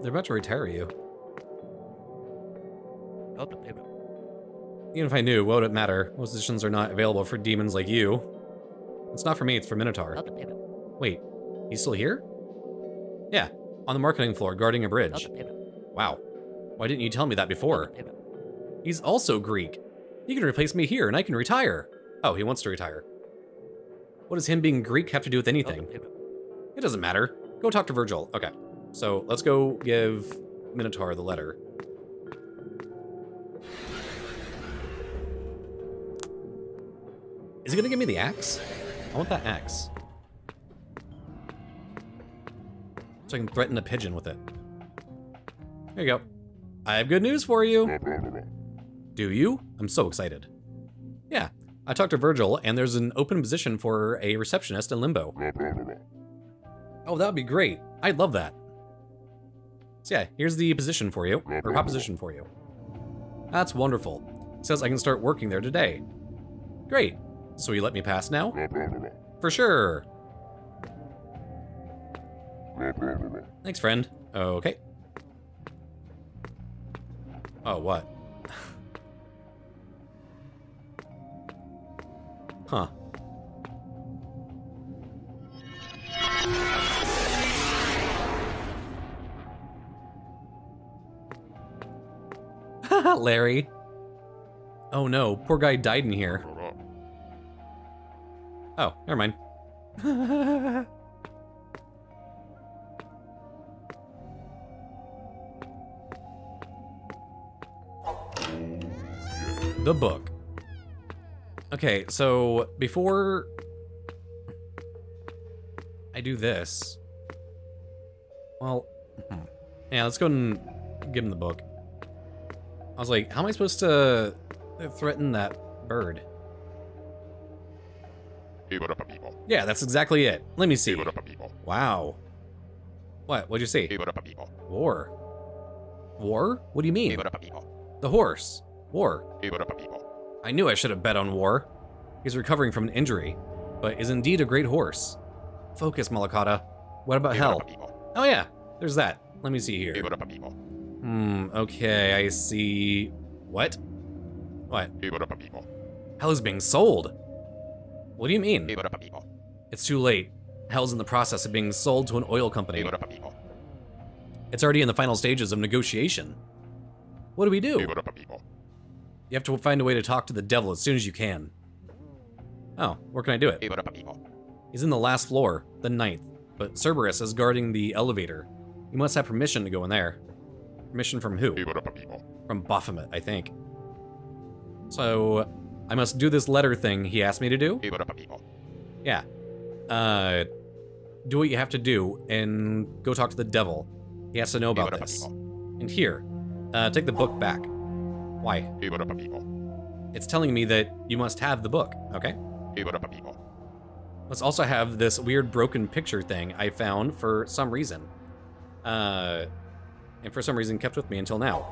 they're about to retire you. Even if I knew, what would it matter? Positions are not available for demons like you. It's not for me, it's for Minotaur. Wait, he's still here? Yeah, on the marketing floor, guarding a bridge. Wow. Why didn't you tell me that before? He's also Greek. He can replace me here, and I can retire. Oh, he wants to retire. What does him being Greek have to do with anything? It doesn't matter. Go talk to Virgil. Okay, so let's go give Minotaur the letter. Is he gonna give me the axe? I want that axe. So I can threaten a pigeon with it. There you go. I have good news for you. Do you? I'm so excited. Yeah, I talked to Virgil, and there's an open position for a receptionist in Limbo. Oh, that would be great. I'd love that. So yeah, here's the position for you, or proposition for you. That's wonderful. It says I can start working there today. Great. So you let me pass now? For sure. Thanks, friend. Okay. Oh, what? [LAUGHS] huh. [LAUGHS] Larry. Oh no, poor guy died in here. Oh, never mind. [LAUGHS] the book. Okay, so before I do this, well, yeah, let's go and give him the book. I was like, how am I supposed to threaten that bird? Yeah, that's exactly it. Let me see. Wow. What? What'd you see? War. War? What do you mean? The horse. War. I knew I should have bet on War. He's recovering from an injury, but is indeed a great horse. Focus, Malacoda. What about Hell? Oh yeah, there's that. Let me see here. Hmm, okay, I see... What? What? Hell is being sold? What do you mean? It's too late. Hell's in the process of being sold to an oil company. It's already in the final stages of negotiation. What do we do? You have to find a way to talk to the devil as soon as you can. Oh, where can I do it? He's in the last floor, the ninth, but Cerberus is guarding the elevator. You must have permission to go in there. Permission from who? From Baphomet, I think. So, I must do this letter thing he asked me to do? Yeah. Uh, do what you have to do and go talk to the devil. He has to know about this. And here, uh, take the book back. Why? It's telling me that you must have the book, okay? Let's also have this weird broken picture thing I found for some reason. Uh, and for some reason kept with me until now.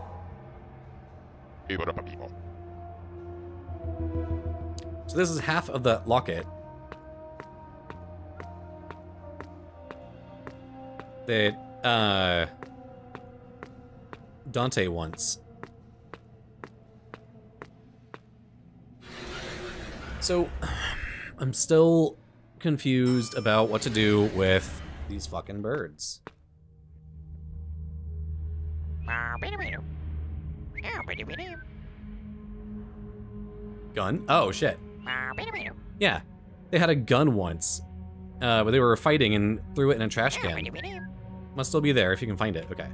So this is half of the locket. That, uh, Dante wants. So, I'm still confused about what to do with these fucking birds. Gun? Oh, shit. Yeah, they had a gun once, uh, but they were fighting and threw it in a trash can. Must still be there if you can find it. Okay.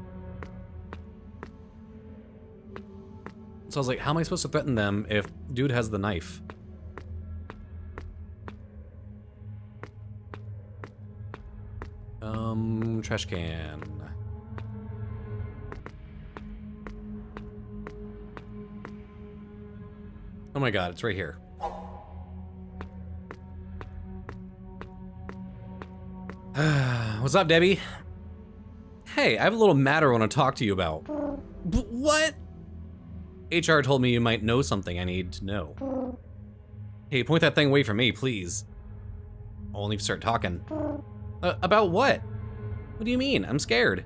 So I was like, how am I supposed to threaten them if dude has the knife? Um, trash can. Oh my god, it's right here. [SIGHS] What's up, Debbie? Hey, I have a little matter I want to talk to you about. B what? HR told me you might know something I need to know. Hey, point that thing away from me, please. Only start talking. Uh, about what? What do you mean? I'm scared.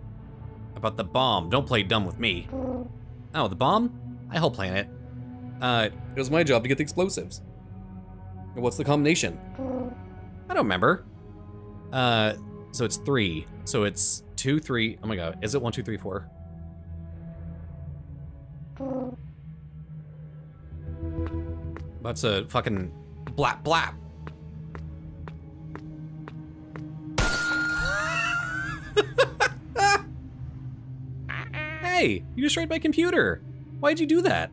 About the bomb. Don't play dumb with me. Oh, the bomb? I help plan it. Uh, it was my job to get the explosives. What's the combination? I don't remember. Uh, so it's three. So it's two, three. Oh my god, is it one, two, three, four? That's a fucking blap blap. Hey, you destroyed my computer. Why'd you do that?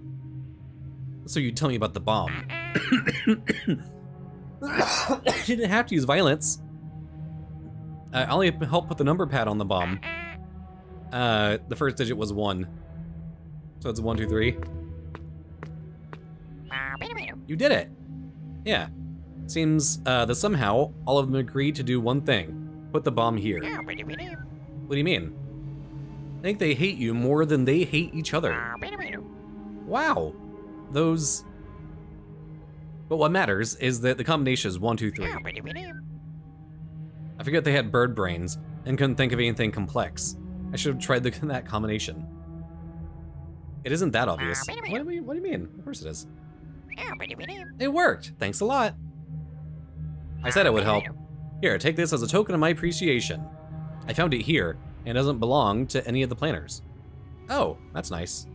So you tell me about the bomb. [COUGHS] you didn't have to use violence. I only helped put the number pad on the bomb. Uh, the first digit was one. So it's one, two, three. You did it. Yeah. Seems uh, that somehow all of them agreed to do one thing. Put the bomb here. What do you mean? I think they hate you more than they hate each other. Wow. Those... But what matters is that the combination is one, two, three. I forget they had bird brains and couldn't think of anything complex. I should have tried the, [LAUGHS] that combination. It isn't that obvious. What do, what do you mean? Of course it is. It worked. Thanks a lot. I said it would help. Here, take this as a token of my appreciation. I found it here, and doesn't belong to any of the planners. Oh, that's nice.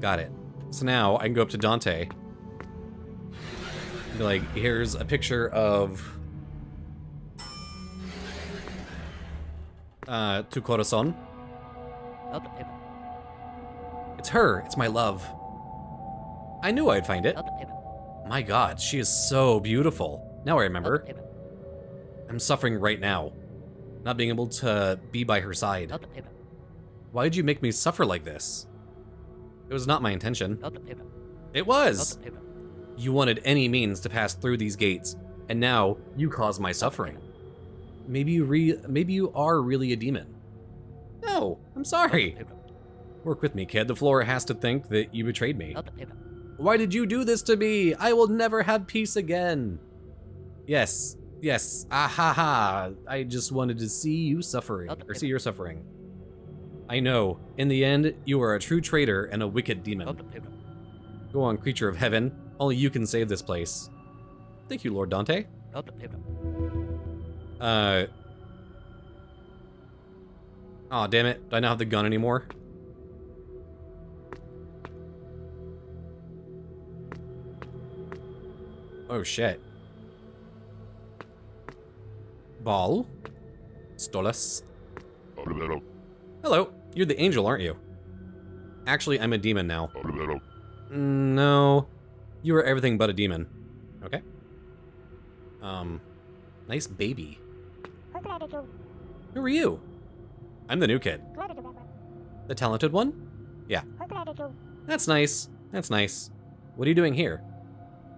Got it. So now I can go up to Dante. Be like, here's a picture of uh, Tu Corazon. It's her. It's my love. I knew I'd find it. My god, she is so beautiful. Now I remember. I'm suffering right now. Not being able to be by her side. Why did you make me suffer like this? It was not my intention. It was! You wanted any means to pass through these gates, and now you cause my suffering. Maybe you re maybe you are really a demon. No, I'm sorry. Work with me, kid. The floor has to think that you betrayed me. Why did you do this to me? I will never have peace again. Yes, yes, ah ha ha. I just wanted to see you suffering, or see your suffering. I know, in the end, you are a true traitor and a wicked demon. Go on, creature of heaven. Only you can save this place. Thank you, Lord Dante. Uh. oh, damn it. Do I not have the gun anymore? Oh, shit. Ball. Stolas. Hello. You're the angel, aren't you? Actually, I'm a demon now. No. You are everything but a demon. Okay. Um, nice baby. Who are you? I'm the new kid. The talented one? Yeah. That's nice. That's nice. What are you doing here?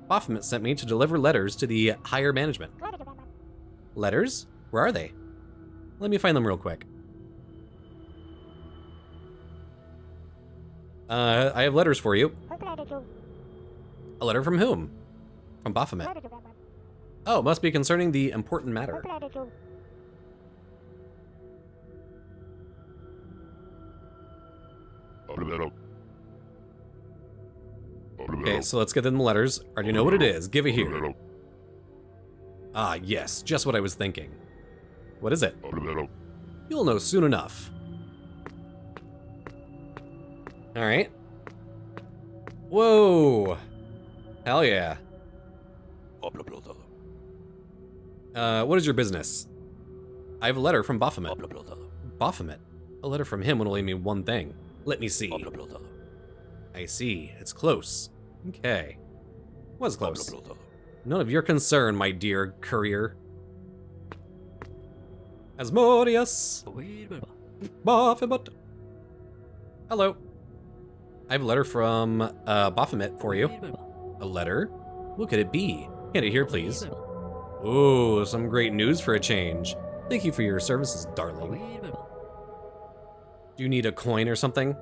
Baphomet sent me to deliver letters to the higher management. Letters? Where are they? Let me find them real quick. Uh, I have letters for you. A letter from whom? From Baphomet. Oh, must be concerning the important matter. Okay, so let's get in the letters. Already know what it is. Give it here. Ah, yes, just what I was thinking. What is it? You'll know soon enough. Alright. Whoa! Hell yeah. Uh, what is your business? I have a letter from Baphomet. Baphomet? A letter from him would only mean one thing. Let me see. I see. It's close. Okay. Was close. None of your concern, my dear courier. Asmodeus! Baphomet! Hello. I have a letter from uh, Baphomet for you. A letter? What could it be? Hand it here, please. Ooh, some great news for a change. Thank you for your services, darling. Do you need a coin or something?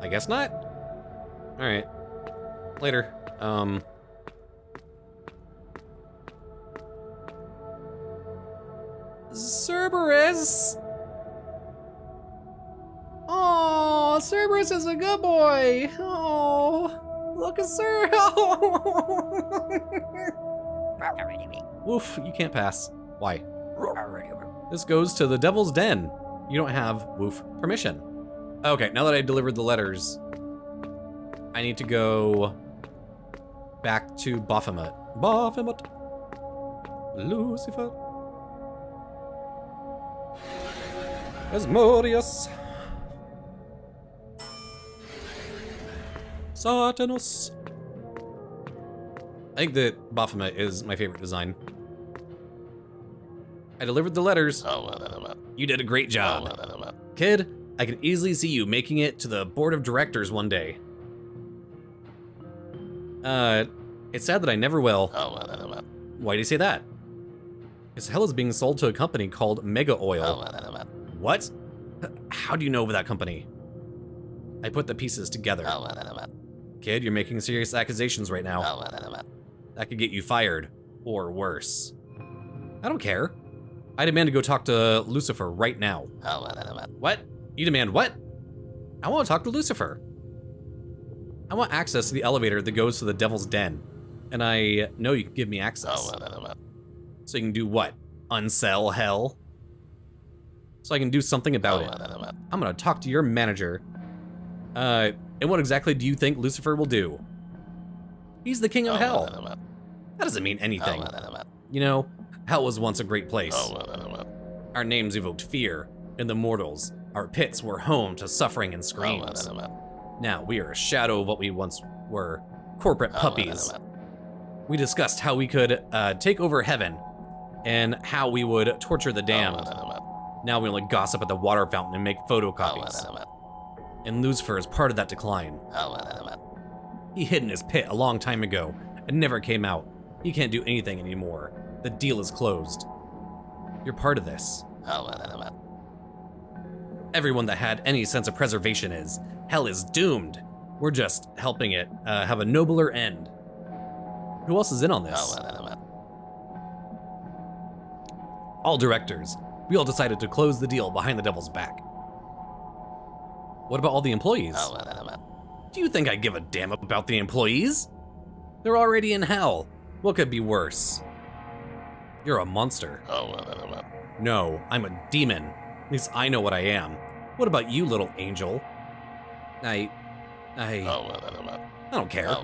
I guess not. Alright. Later. Um... Cerberus! Oh, Cerberus is a good boy. Oh, look at Sir. [LAUGHS] Woof, you can't pass. Why? [LAUGHS] This goes to the Devil's Den. You don't have, woof, permission. Okay, now that I delivered the letters, I need to go back to Baphomet. Baphomet. Lucifer. Asmodeus. Satanus. I think that Baphomet is my favorite design. I delivered the letters. You did a great job. Kid, I can easily see you making it to the board of directors one day. Uh, it's sad that I never will. Why do you say that? Because Hell is being sold to a company called Mega Oil. What? How do you know of that company? I put the pieces together. Kid, you're making serious accusations right now. That could get you fired, or worse. I don't care. I demand to go talk to Lucifer right now. What? You demand what? I want to talk to Lucifer. I want access to the elevator that goes to the Devil's Den. And I know you can give me access. So you can do what? Unsell hell? So I can do something about it. I'm gonna talk to your manager. Uh, and what exactly do you think Lucifer will do? He's the king of hell. That doesn't mean anything. You know, hell was once a great place. Our names evoked fear, and the mortals, our pits were home to suffering and screams. Now we are a shadow of what we once were, corporate puppies. We discussed how we could uh, take over heaven, and how we would torture the damned. Now we only gossip at the water fountain and make photocopies. And Lucifer is part of that decline. He hid in his pit a long time ago and never came out. He can't do anything anymore. The deal is closed. You're part of this. Everyone that had any sense of preservation is. Hell is doomed. We're just helping it uh, have a nobler end. Who else is in on this? All directors. We all decided to close the deal behind the devil's back. What about all the employees? Oh, Do you think I give a damn about the employees? They're already in hell. What could be worse? You're a monster. Oh, no, I'm a demon. At least I know what I am. What about you, little angel? I... I... Oh, I don't care.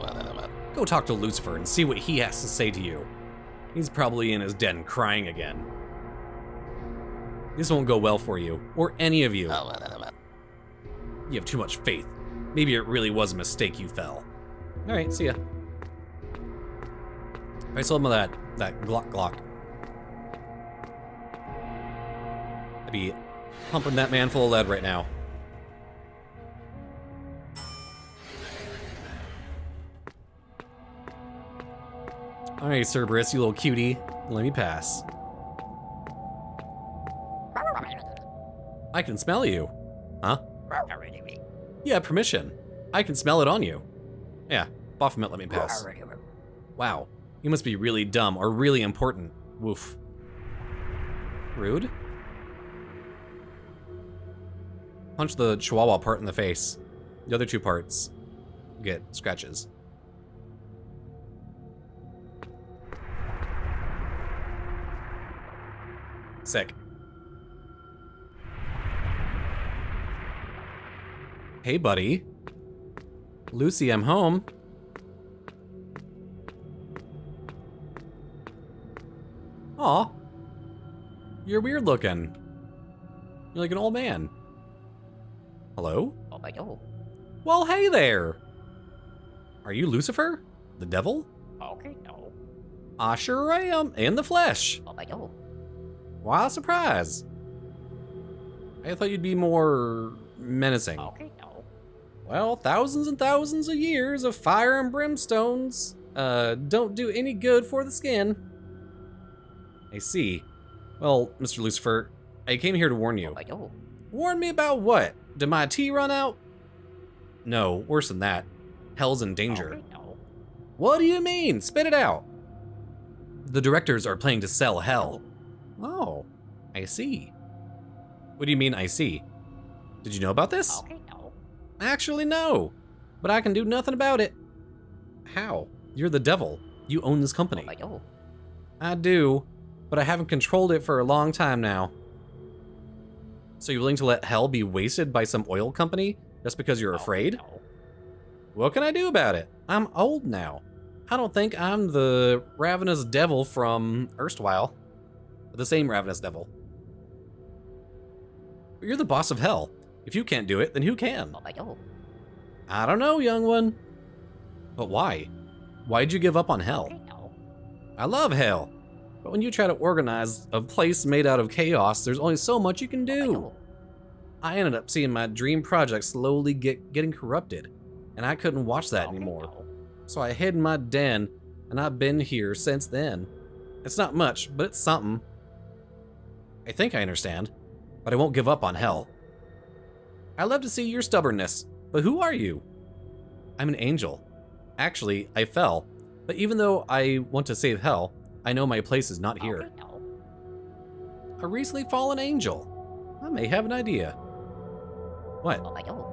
Go talk to Lucifer and see what he has to say to you. He's probably in his den crying again. This won't go well for you, or any of you. Oh, you have too much faith. Maybe it really was a mistake you fell. Alright, see ya. I sold him that, that Glock Glock. I'd be pumping that man full of lead right now. Alright, Cerberus, you little cutie. Let me pass. I can smell you. Huh? Yeah, permission. I can smell it on you. Yeah, Baphomet let me pass. Wow. You must be really dumb or really important. Woof. Rude? Punch the chihuahua part in the face. The other two parts get scratches. Sick. Hey, buddy. Lucy, I'm home. Aw. You're weird looking. You're like an old man. Hello? Oh my god. Well, hey there. Are you Lucifer? The devil? Okay, no. I sure am, in the flesh. Oh my god. Wow, surprise. I thought you'd be more menacing. Okay, no. Well, thousands and thousands of years of fire and brimstones uh, don't do any good for the skin. I see. Well, Mr. Lucifer, I came here to warn Oh you. god. Warn me about what? Did my tea run out? No, worse than that. Hell's in danger. Okay, no. What do you mean? Spit it out. The directors are planning to sell Hell. Oh, I see. What do you mean, I see? Did you know about this? Okay. Actually, no. But I can do nothing about it. How? You're the devil. You own this Oh company. god. I do, but I haven't controlled it for a long time now. So you're willing to let hell be wasted by some oil company just because you're Okay, afraid? no. What can I do about it? I'm old now. I don't think I'm the ravenous devil from erstwhile. The same ravenous devil. You're the boss of hell. If you can't do it, then who can? Oh. I don't know, young one. But why? Why'd you give up on hell? I love hell. But when you try to organize a place made out of chaos, there's only so much you can do. I ended up seeing my dream project slowly get getting corrupted, and I couldn't watch that anymore. So I hid in my den, and I've been here since then. It's not much, but it's something. I think I understand, but I won't give up on hell. I love to see your stubbornness, but who are you? I'm an angel. Actually, I fell, but even though I want to save hell, I know my place is not here. Okay, no. A recently fallen angel. I may have an idea. What? Oh my god.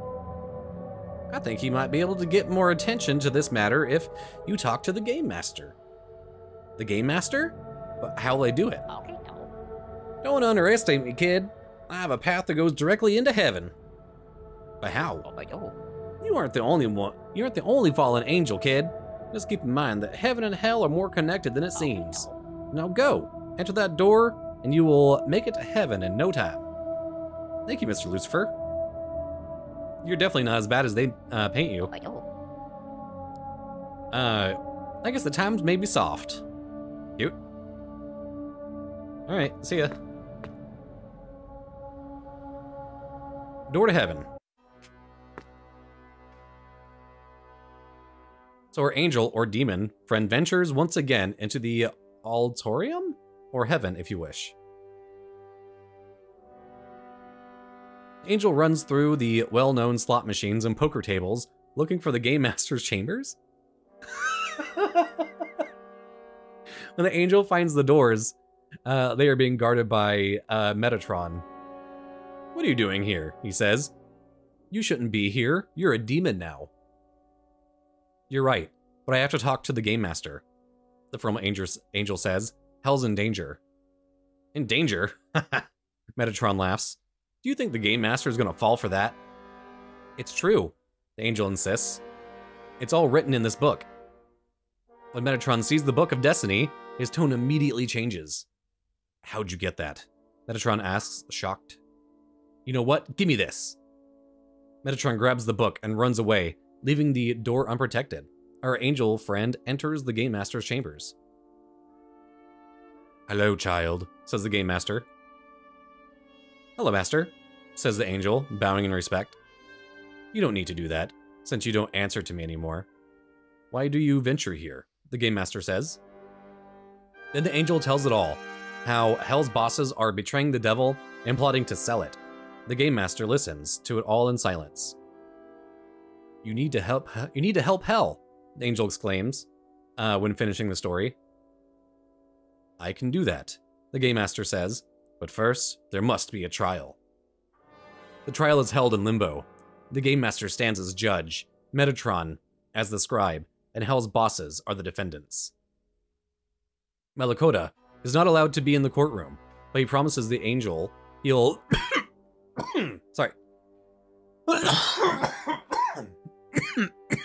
I think he might be able to get more attention to this matter if you talk to the Game Master. The Game Master? But how will I do it? Okay, no. Don't underestimate me, kid. I have a path that goes directly into heaven. But how? Oh my god. You aren't the only one. You aren't the only fallen angel, kid. Just keep in mind that heaven and hell are more connected than it Okay, seems. no. Now go, enter that door, and you will make it to heaven in no time. Thank you, Mr. Lucifer. You're definitely not as bad as they uh, paint Oh you. god. Uh, I guess the times may be soft. Cute. All right, see ya. Door to heaven. Our angel or demon friend ventures once again into the altorium or heaven, if you wish. Angel runs through the well-known slot machines and poker tables, looking for the game master's chambers. [LAUGHS] when the angel finds the doors, uh, they are being guarded by uh, Metatron. What are you doing here? He says. You shouldn't be here. You're a demon now. You're right, but I have to talk to the game master. The formal angel, angel says, Hell's in danger. In danger? [LAUGHS] Metatron laughs. Do you think the game master is going to fall for that? It's true, the angel insists. It's all written in this book. When Metatron sees the Book of Destiny, his tone immediately changes. How'd you get that? Metatron asks, shocked. You know what? Give me this. Metatron grabs the book and runs away, leaving the door unprotected. Our angel friend enters the Game Master's chambers. Hello, child, says the Game Master. Hello, Master, says the angel, bowing in respect. You don't need to do that, since you don't answer to me anymore. Why do you venture here? The Game Master says. Then the angel tells it all how Hell's bosses are betraying the devil and plotting to sell it. The Game Master listens to it all in silence. You need to help you need to help Hell, angel exclaims. uh, when finishing the story. I can do that, the Game Master says, but first, there must be a trial. The trial is held in limbo. The Game Master stands as judge, Metatron as the scribe, and Hell's bosses are the defendants. Malacoda is not allowed to be in the courtroom, but he promises the angel he'll. [COUGHS] [COUGHS] Sorry. [COUGHS]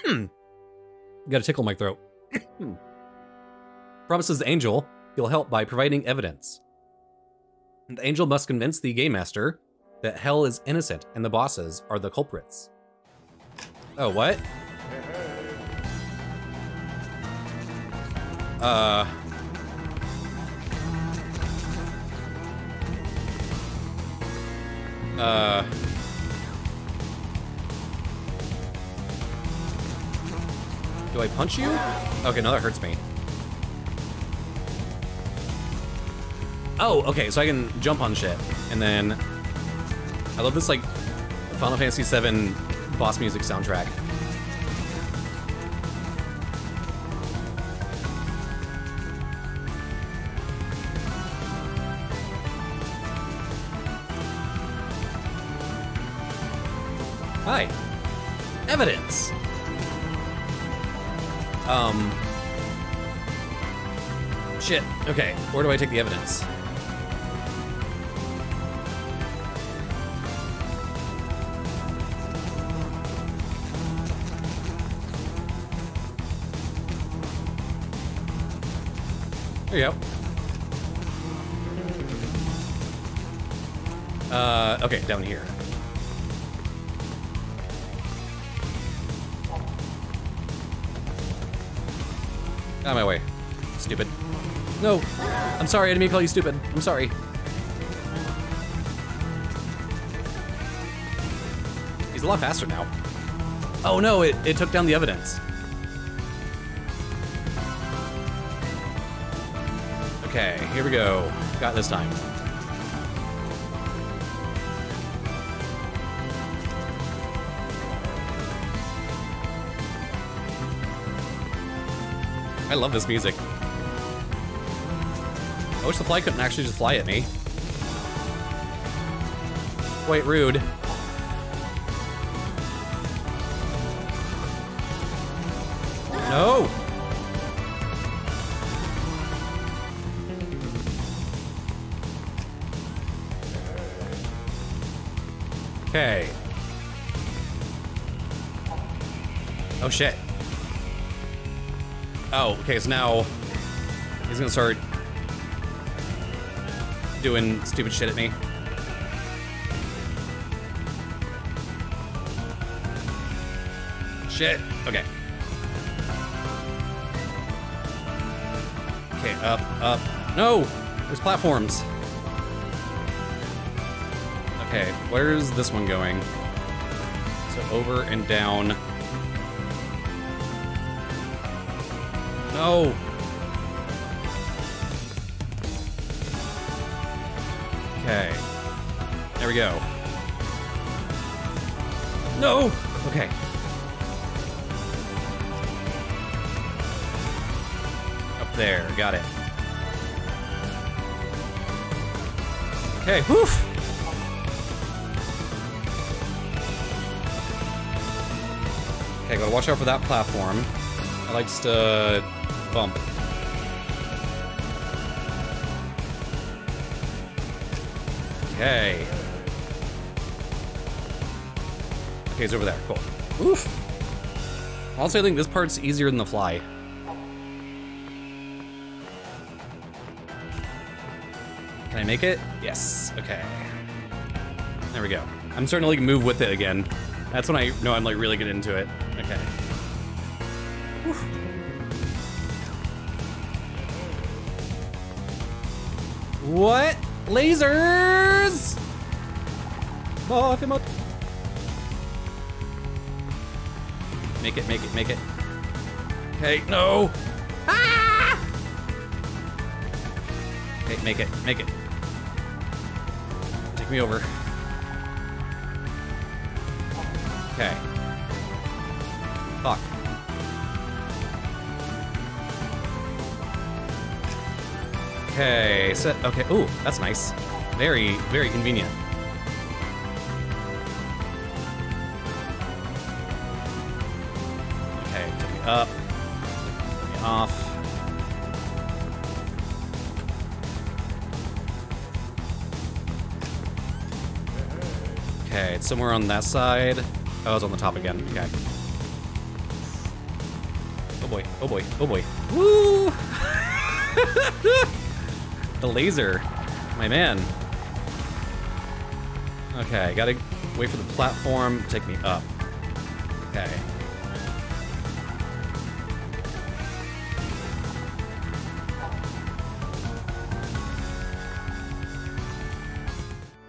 Got a tickle in my throat. promises the angel he'll help by providing evidence. The angel must convince the game master that hell is innocent and the bosses are the culprits. Oh, what? Uh. Uh. Do I punch you? Okay, no, that hurts me. Oh, okay, so I can jump on shit. And then... I love this, like, Final Fantasy VII boss music soundtrack. Hi. Evidence. Um. Shit. Okay, where do I take the evidence? There you go. Uh, okay, down here. Out of my way. Stupid. No! I'm sorry, I didn't call you stupid. I'm sorry. He's a lot faster now. Oh no, it, it took down the evidence. Okay, here we go. Got this time. I love this music. I wish the fly couldn't actually just fly at me. Quite rude. Oh, okay, so now he's gonna start doing stupid shit at me. Shit. Okay. Okay, up, up. No! There's platforms. Okay, where's this one going? So over and down. No! Okay. There we go. No! Okay. Up there, got it. Okay, woof! Okay, gotta watch out for that platform. It likes to uh, bump. Okay. Okay, it's over there. Cool. Oof. Also, I think this part's easier than the fly. Can I make it? Yes. Okay. There we go. I'm starting to like move with it again. That's when I know I'm like really get into it. Okay. Oof. What? Lasers! Off him up. Make it, make it, make it. Okay, no! Ah! Okay, make it, make it. Take me over. Okay. Fuck. Okay, set. Okay, ooh, that's nice. Very, very convenient. Okay, took me up, took me off. Okay, it's somewhere on that side. Oh, it's on the top again. Okay. Oh boy, oh boy, oh boy. Woo! [LAUGHS] the laser. My man. Okay, gotta wait for the platform to take me up. Okay.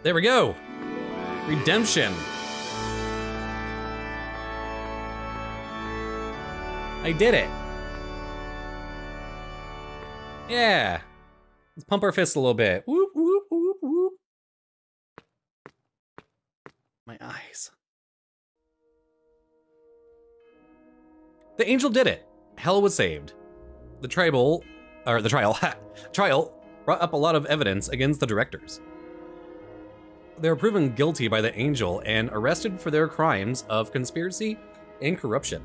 There we go. Redemption. I did it. Yeah. Pump our fists a little bit. Whoop, whoop, whoop, whoop. My eyes. The angel did it. Hell was saved. The tribal, or the trial, [LAUGHS] trial brought up a lot of evidence against the directors. They were proven guilty by the angel and arrested for their crimes of conspiracy and corruption.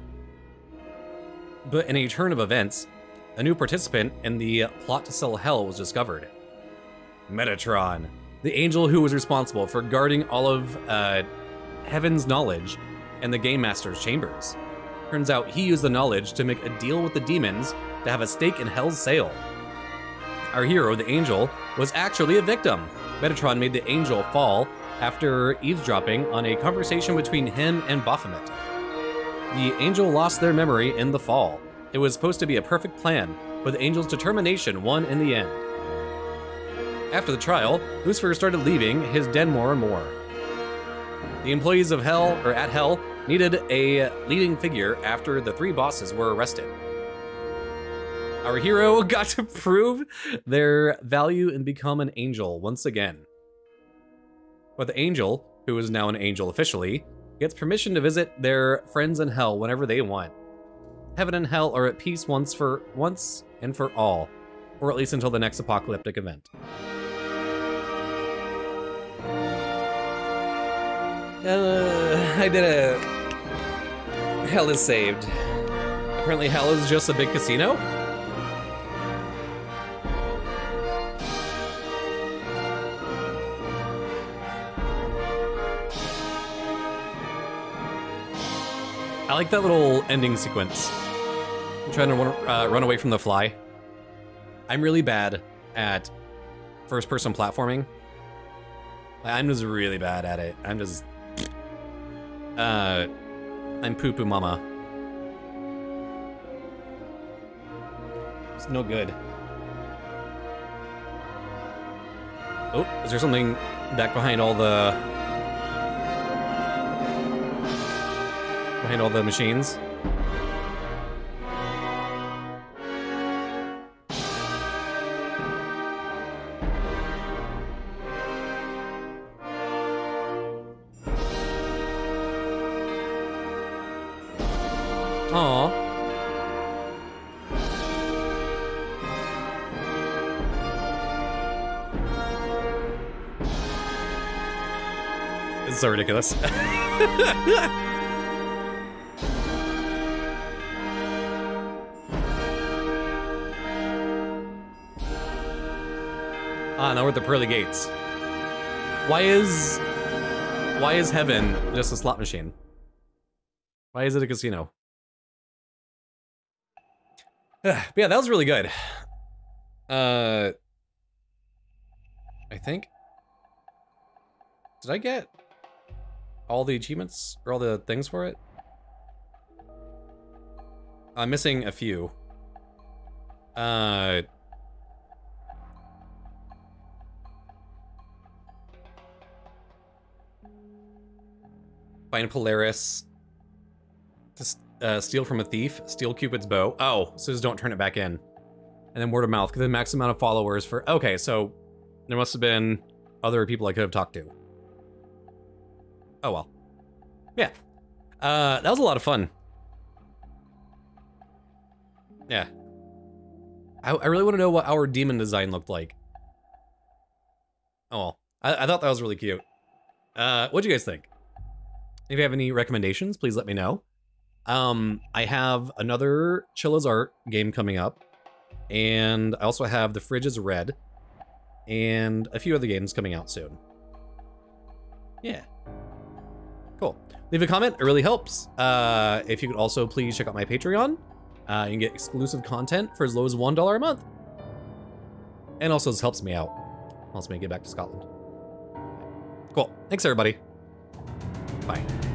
But in a turn of events, a new participant in the plot to sell Hell was discovered. Metatron, the angel who was responsible for guarding all of uh, Heaven's knowledge and the Game Master's chambers. Turns out he used the knowledge to make a deal with the demons to have a stake in Hell's sale. Our hero, the angel, was actually a victim. Metatron made the angel fall after eavesdropping on a conversation between him and Baphomet. The angel lost their memory in the fall. It was supposed to be a perfect plan, but the angel's determination won in the end. After the trial, Lucifer started leaving his den more and more. The employees of Hell, or at Hell, needed a leading figure after the three bosses were arrested. Our hero [LAUGHS] got to prove their value and become an angel once again. But the angel, who is now an angel officially, gets permission to visit their friends in hell whenever they want. Heaven and hell are at peace once for once and for all, or at least until the next apocalyptic event. Uh, I did a hell is saved. Apparently hell is just a big casino? I like that little ending sequence. Trying to run, uh, run away from the fly. I'm really bad at first-person platforming. I'm just really bad at it. I'm just... Uh... I'm poo-poo mama. It's no good. Oh, is there something back behind all the... Behind all the machines? Ridiculous. [LAUGHS] ah, now we're at the pearly gates. Why is... Why is heaven just a slot machine? Why is it a casino? [SIGHS] yeah, that was really good. Uh, I think. Did I get all the achievements or all the things for it? I'm missing a few. Uh. Find Polaris. Uh, steal from a thief, steal Cupid's bow. Oh, so just don't turn it back in. And then word of mouth, get the max amount of followers for, okay, so there must have been other people I could have talked to. Oh well. Yeah. Uh, that was a lot of fun. Yeah. I, I really want to know what our demon design looked like. Oh, well. I, I thought that was really cute. Uh, what do you guys think? If you have any recommendations, please let me know. Um, I have another Chilla's Art game coming up, and I also have The Fridge is Red, and a few other games coming out soon. Yeah. Cool. Leave a comment, it really helps. Uh, if you could also please check out my Patreon, uh, you can get exclusive content for as low as $1 a month. And also this helps me out. Helps me get back to Scotland. Cool. Thanks everybody. Bye.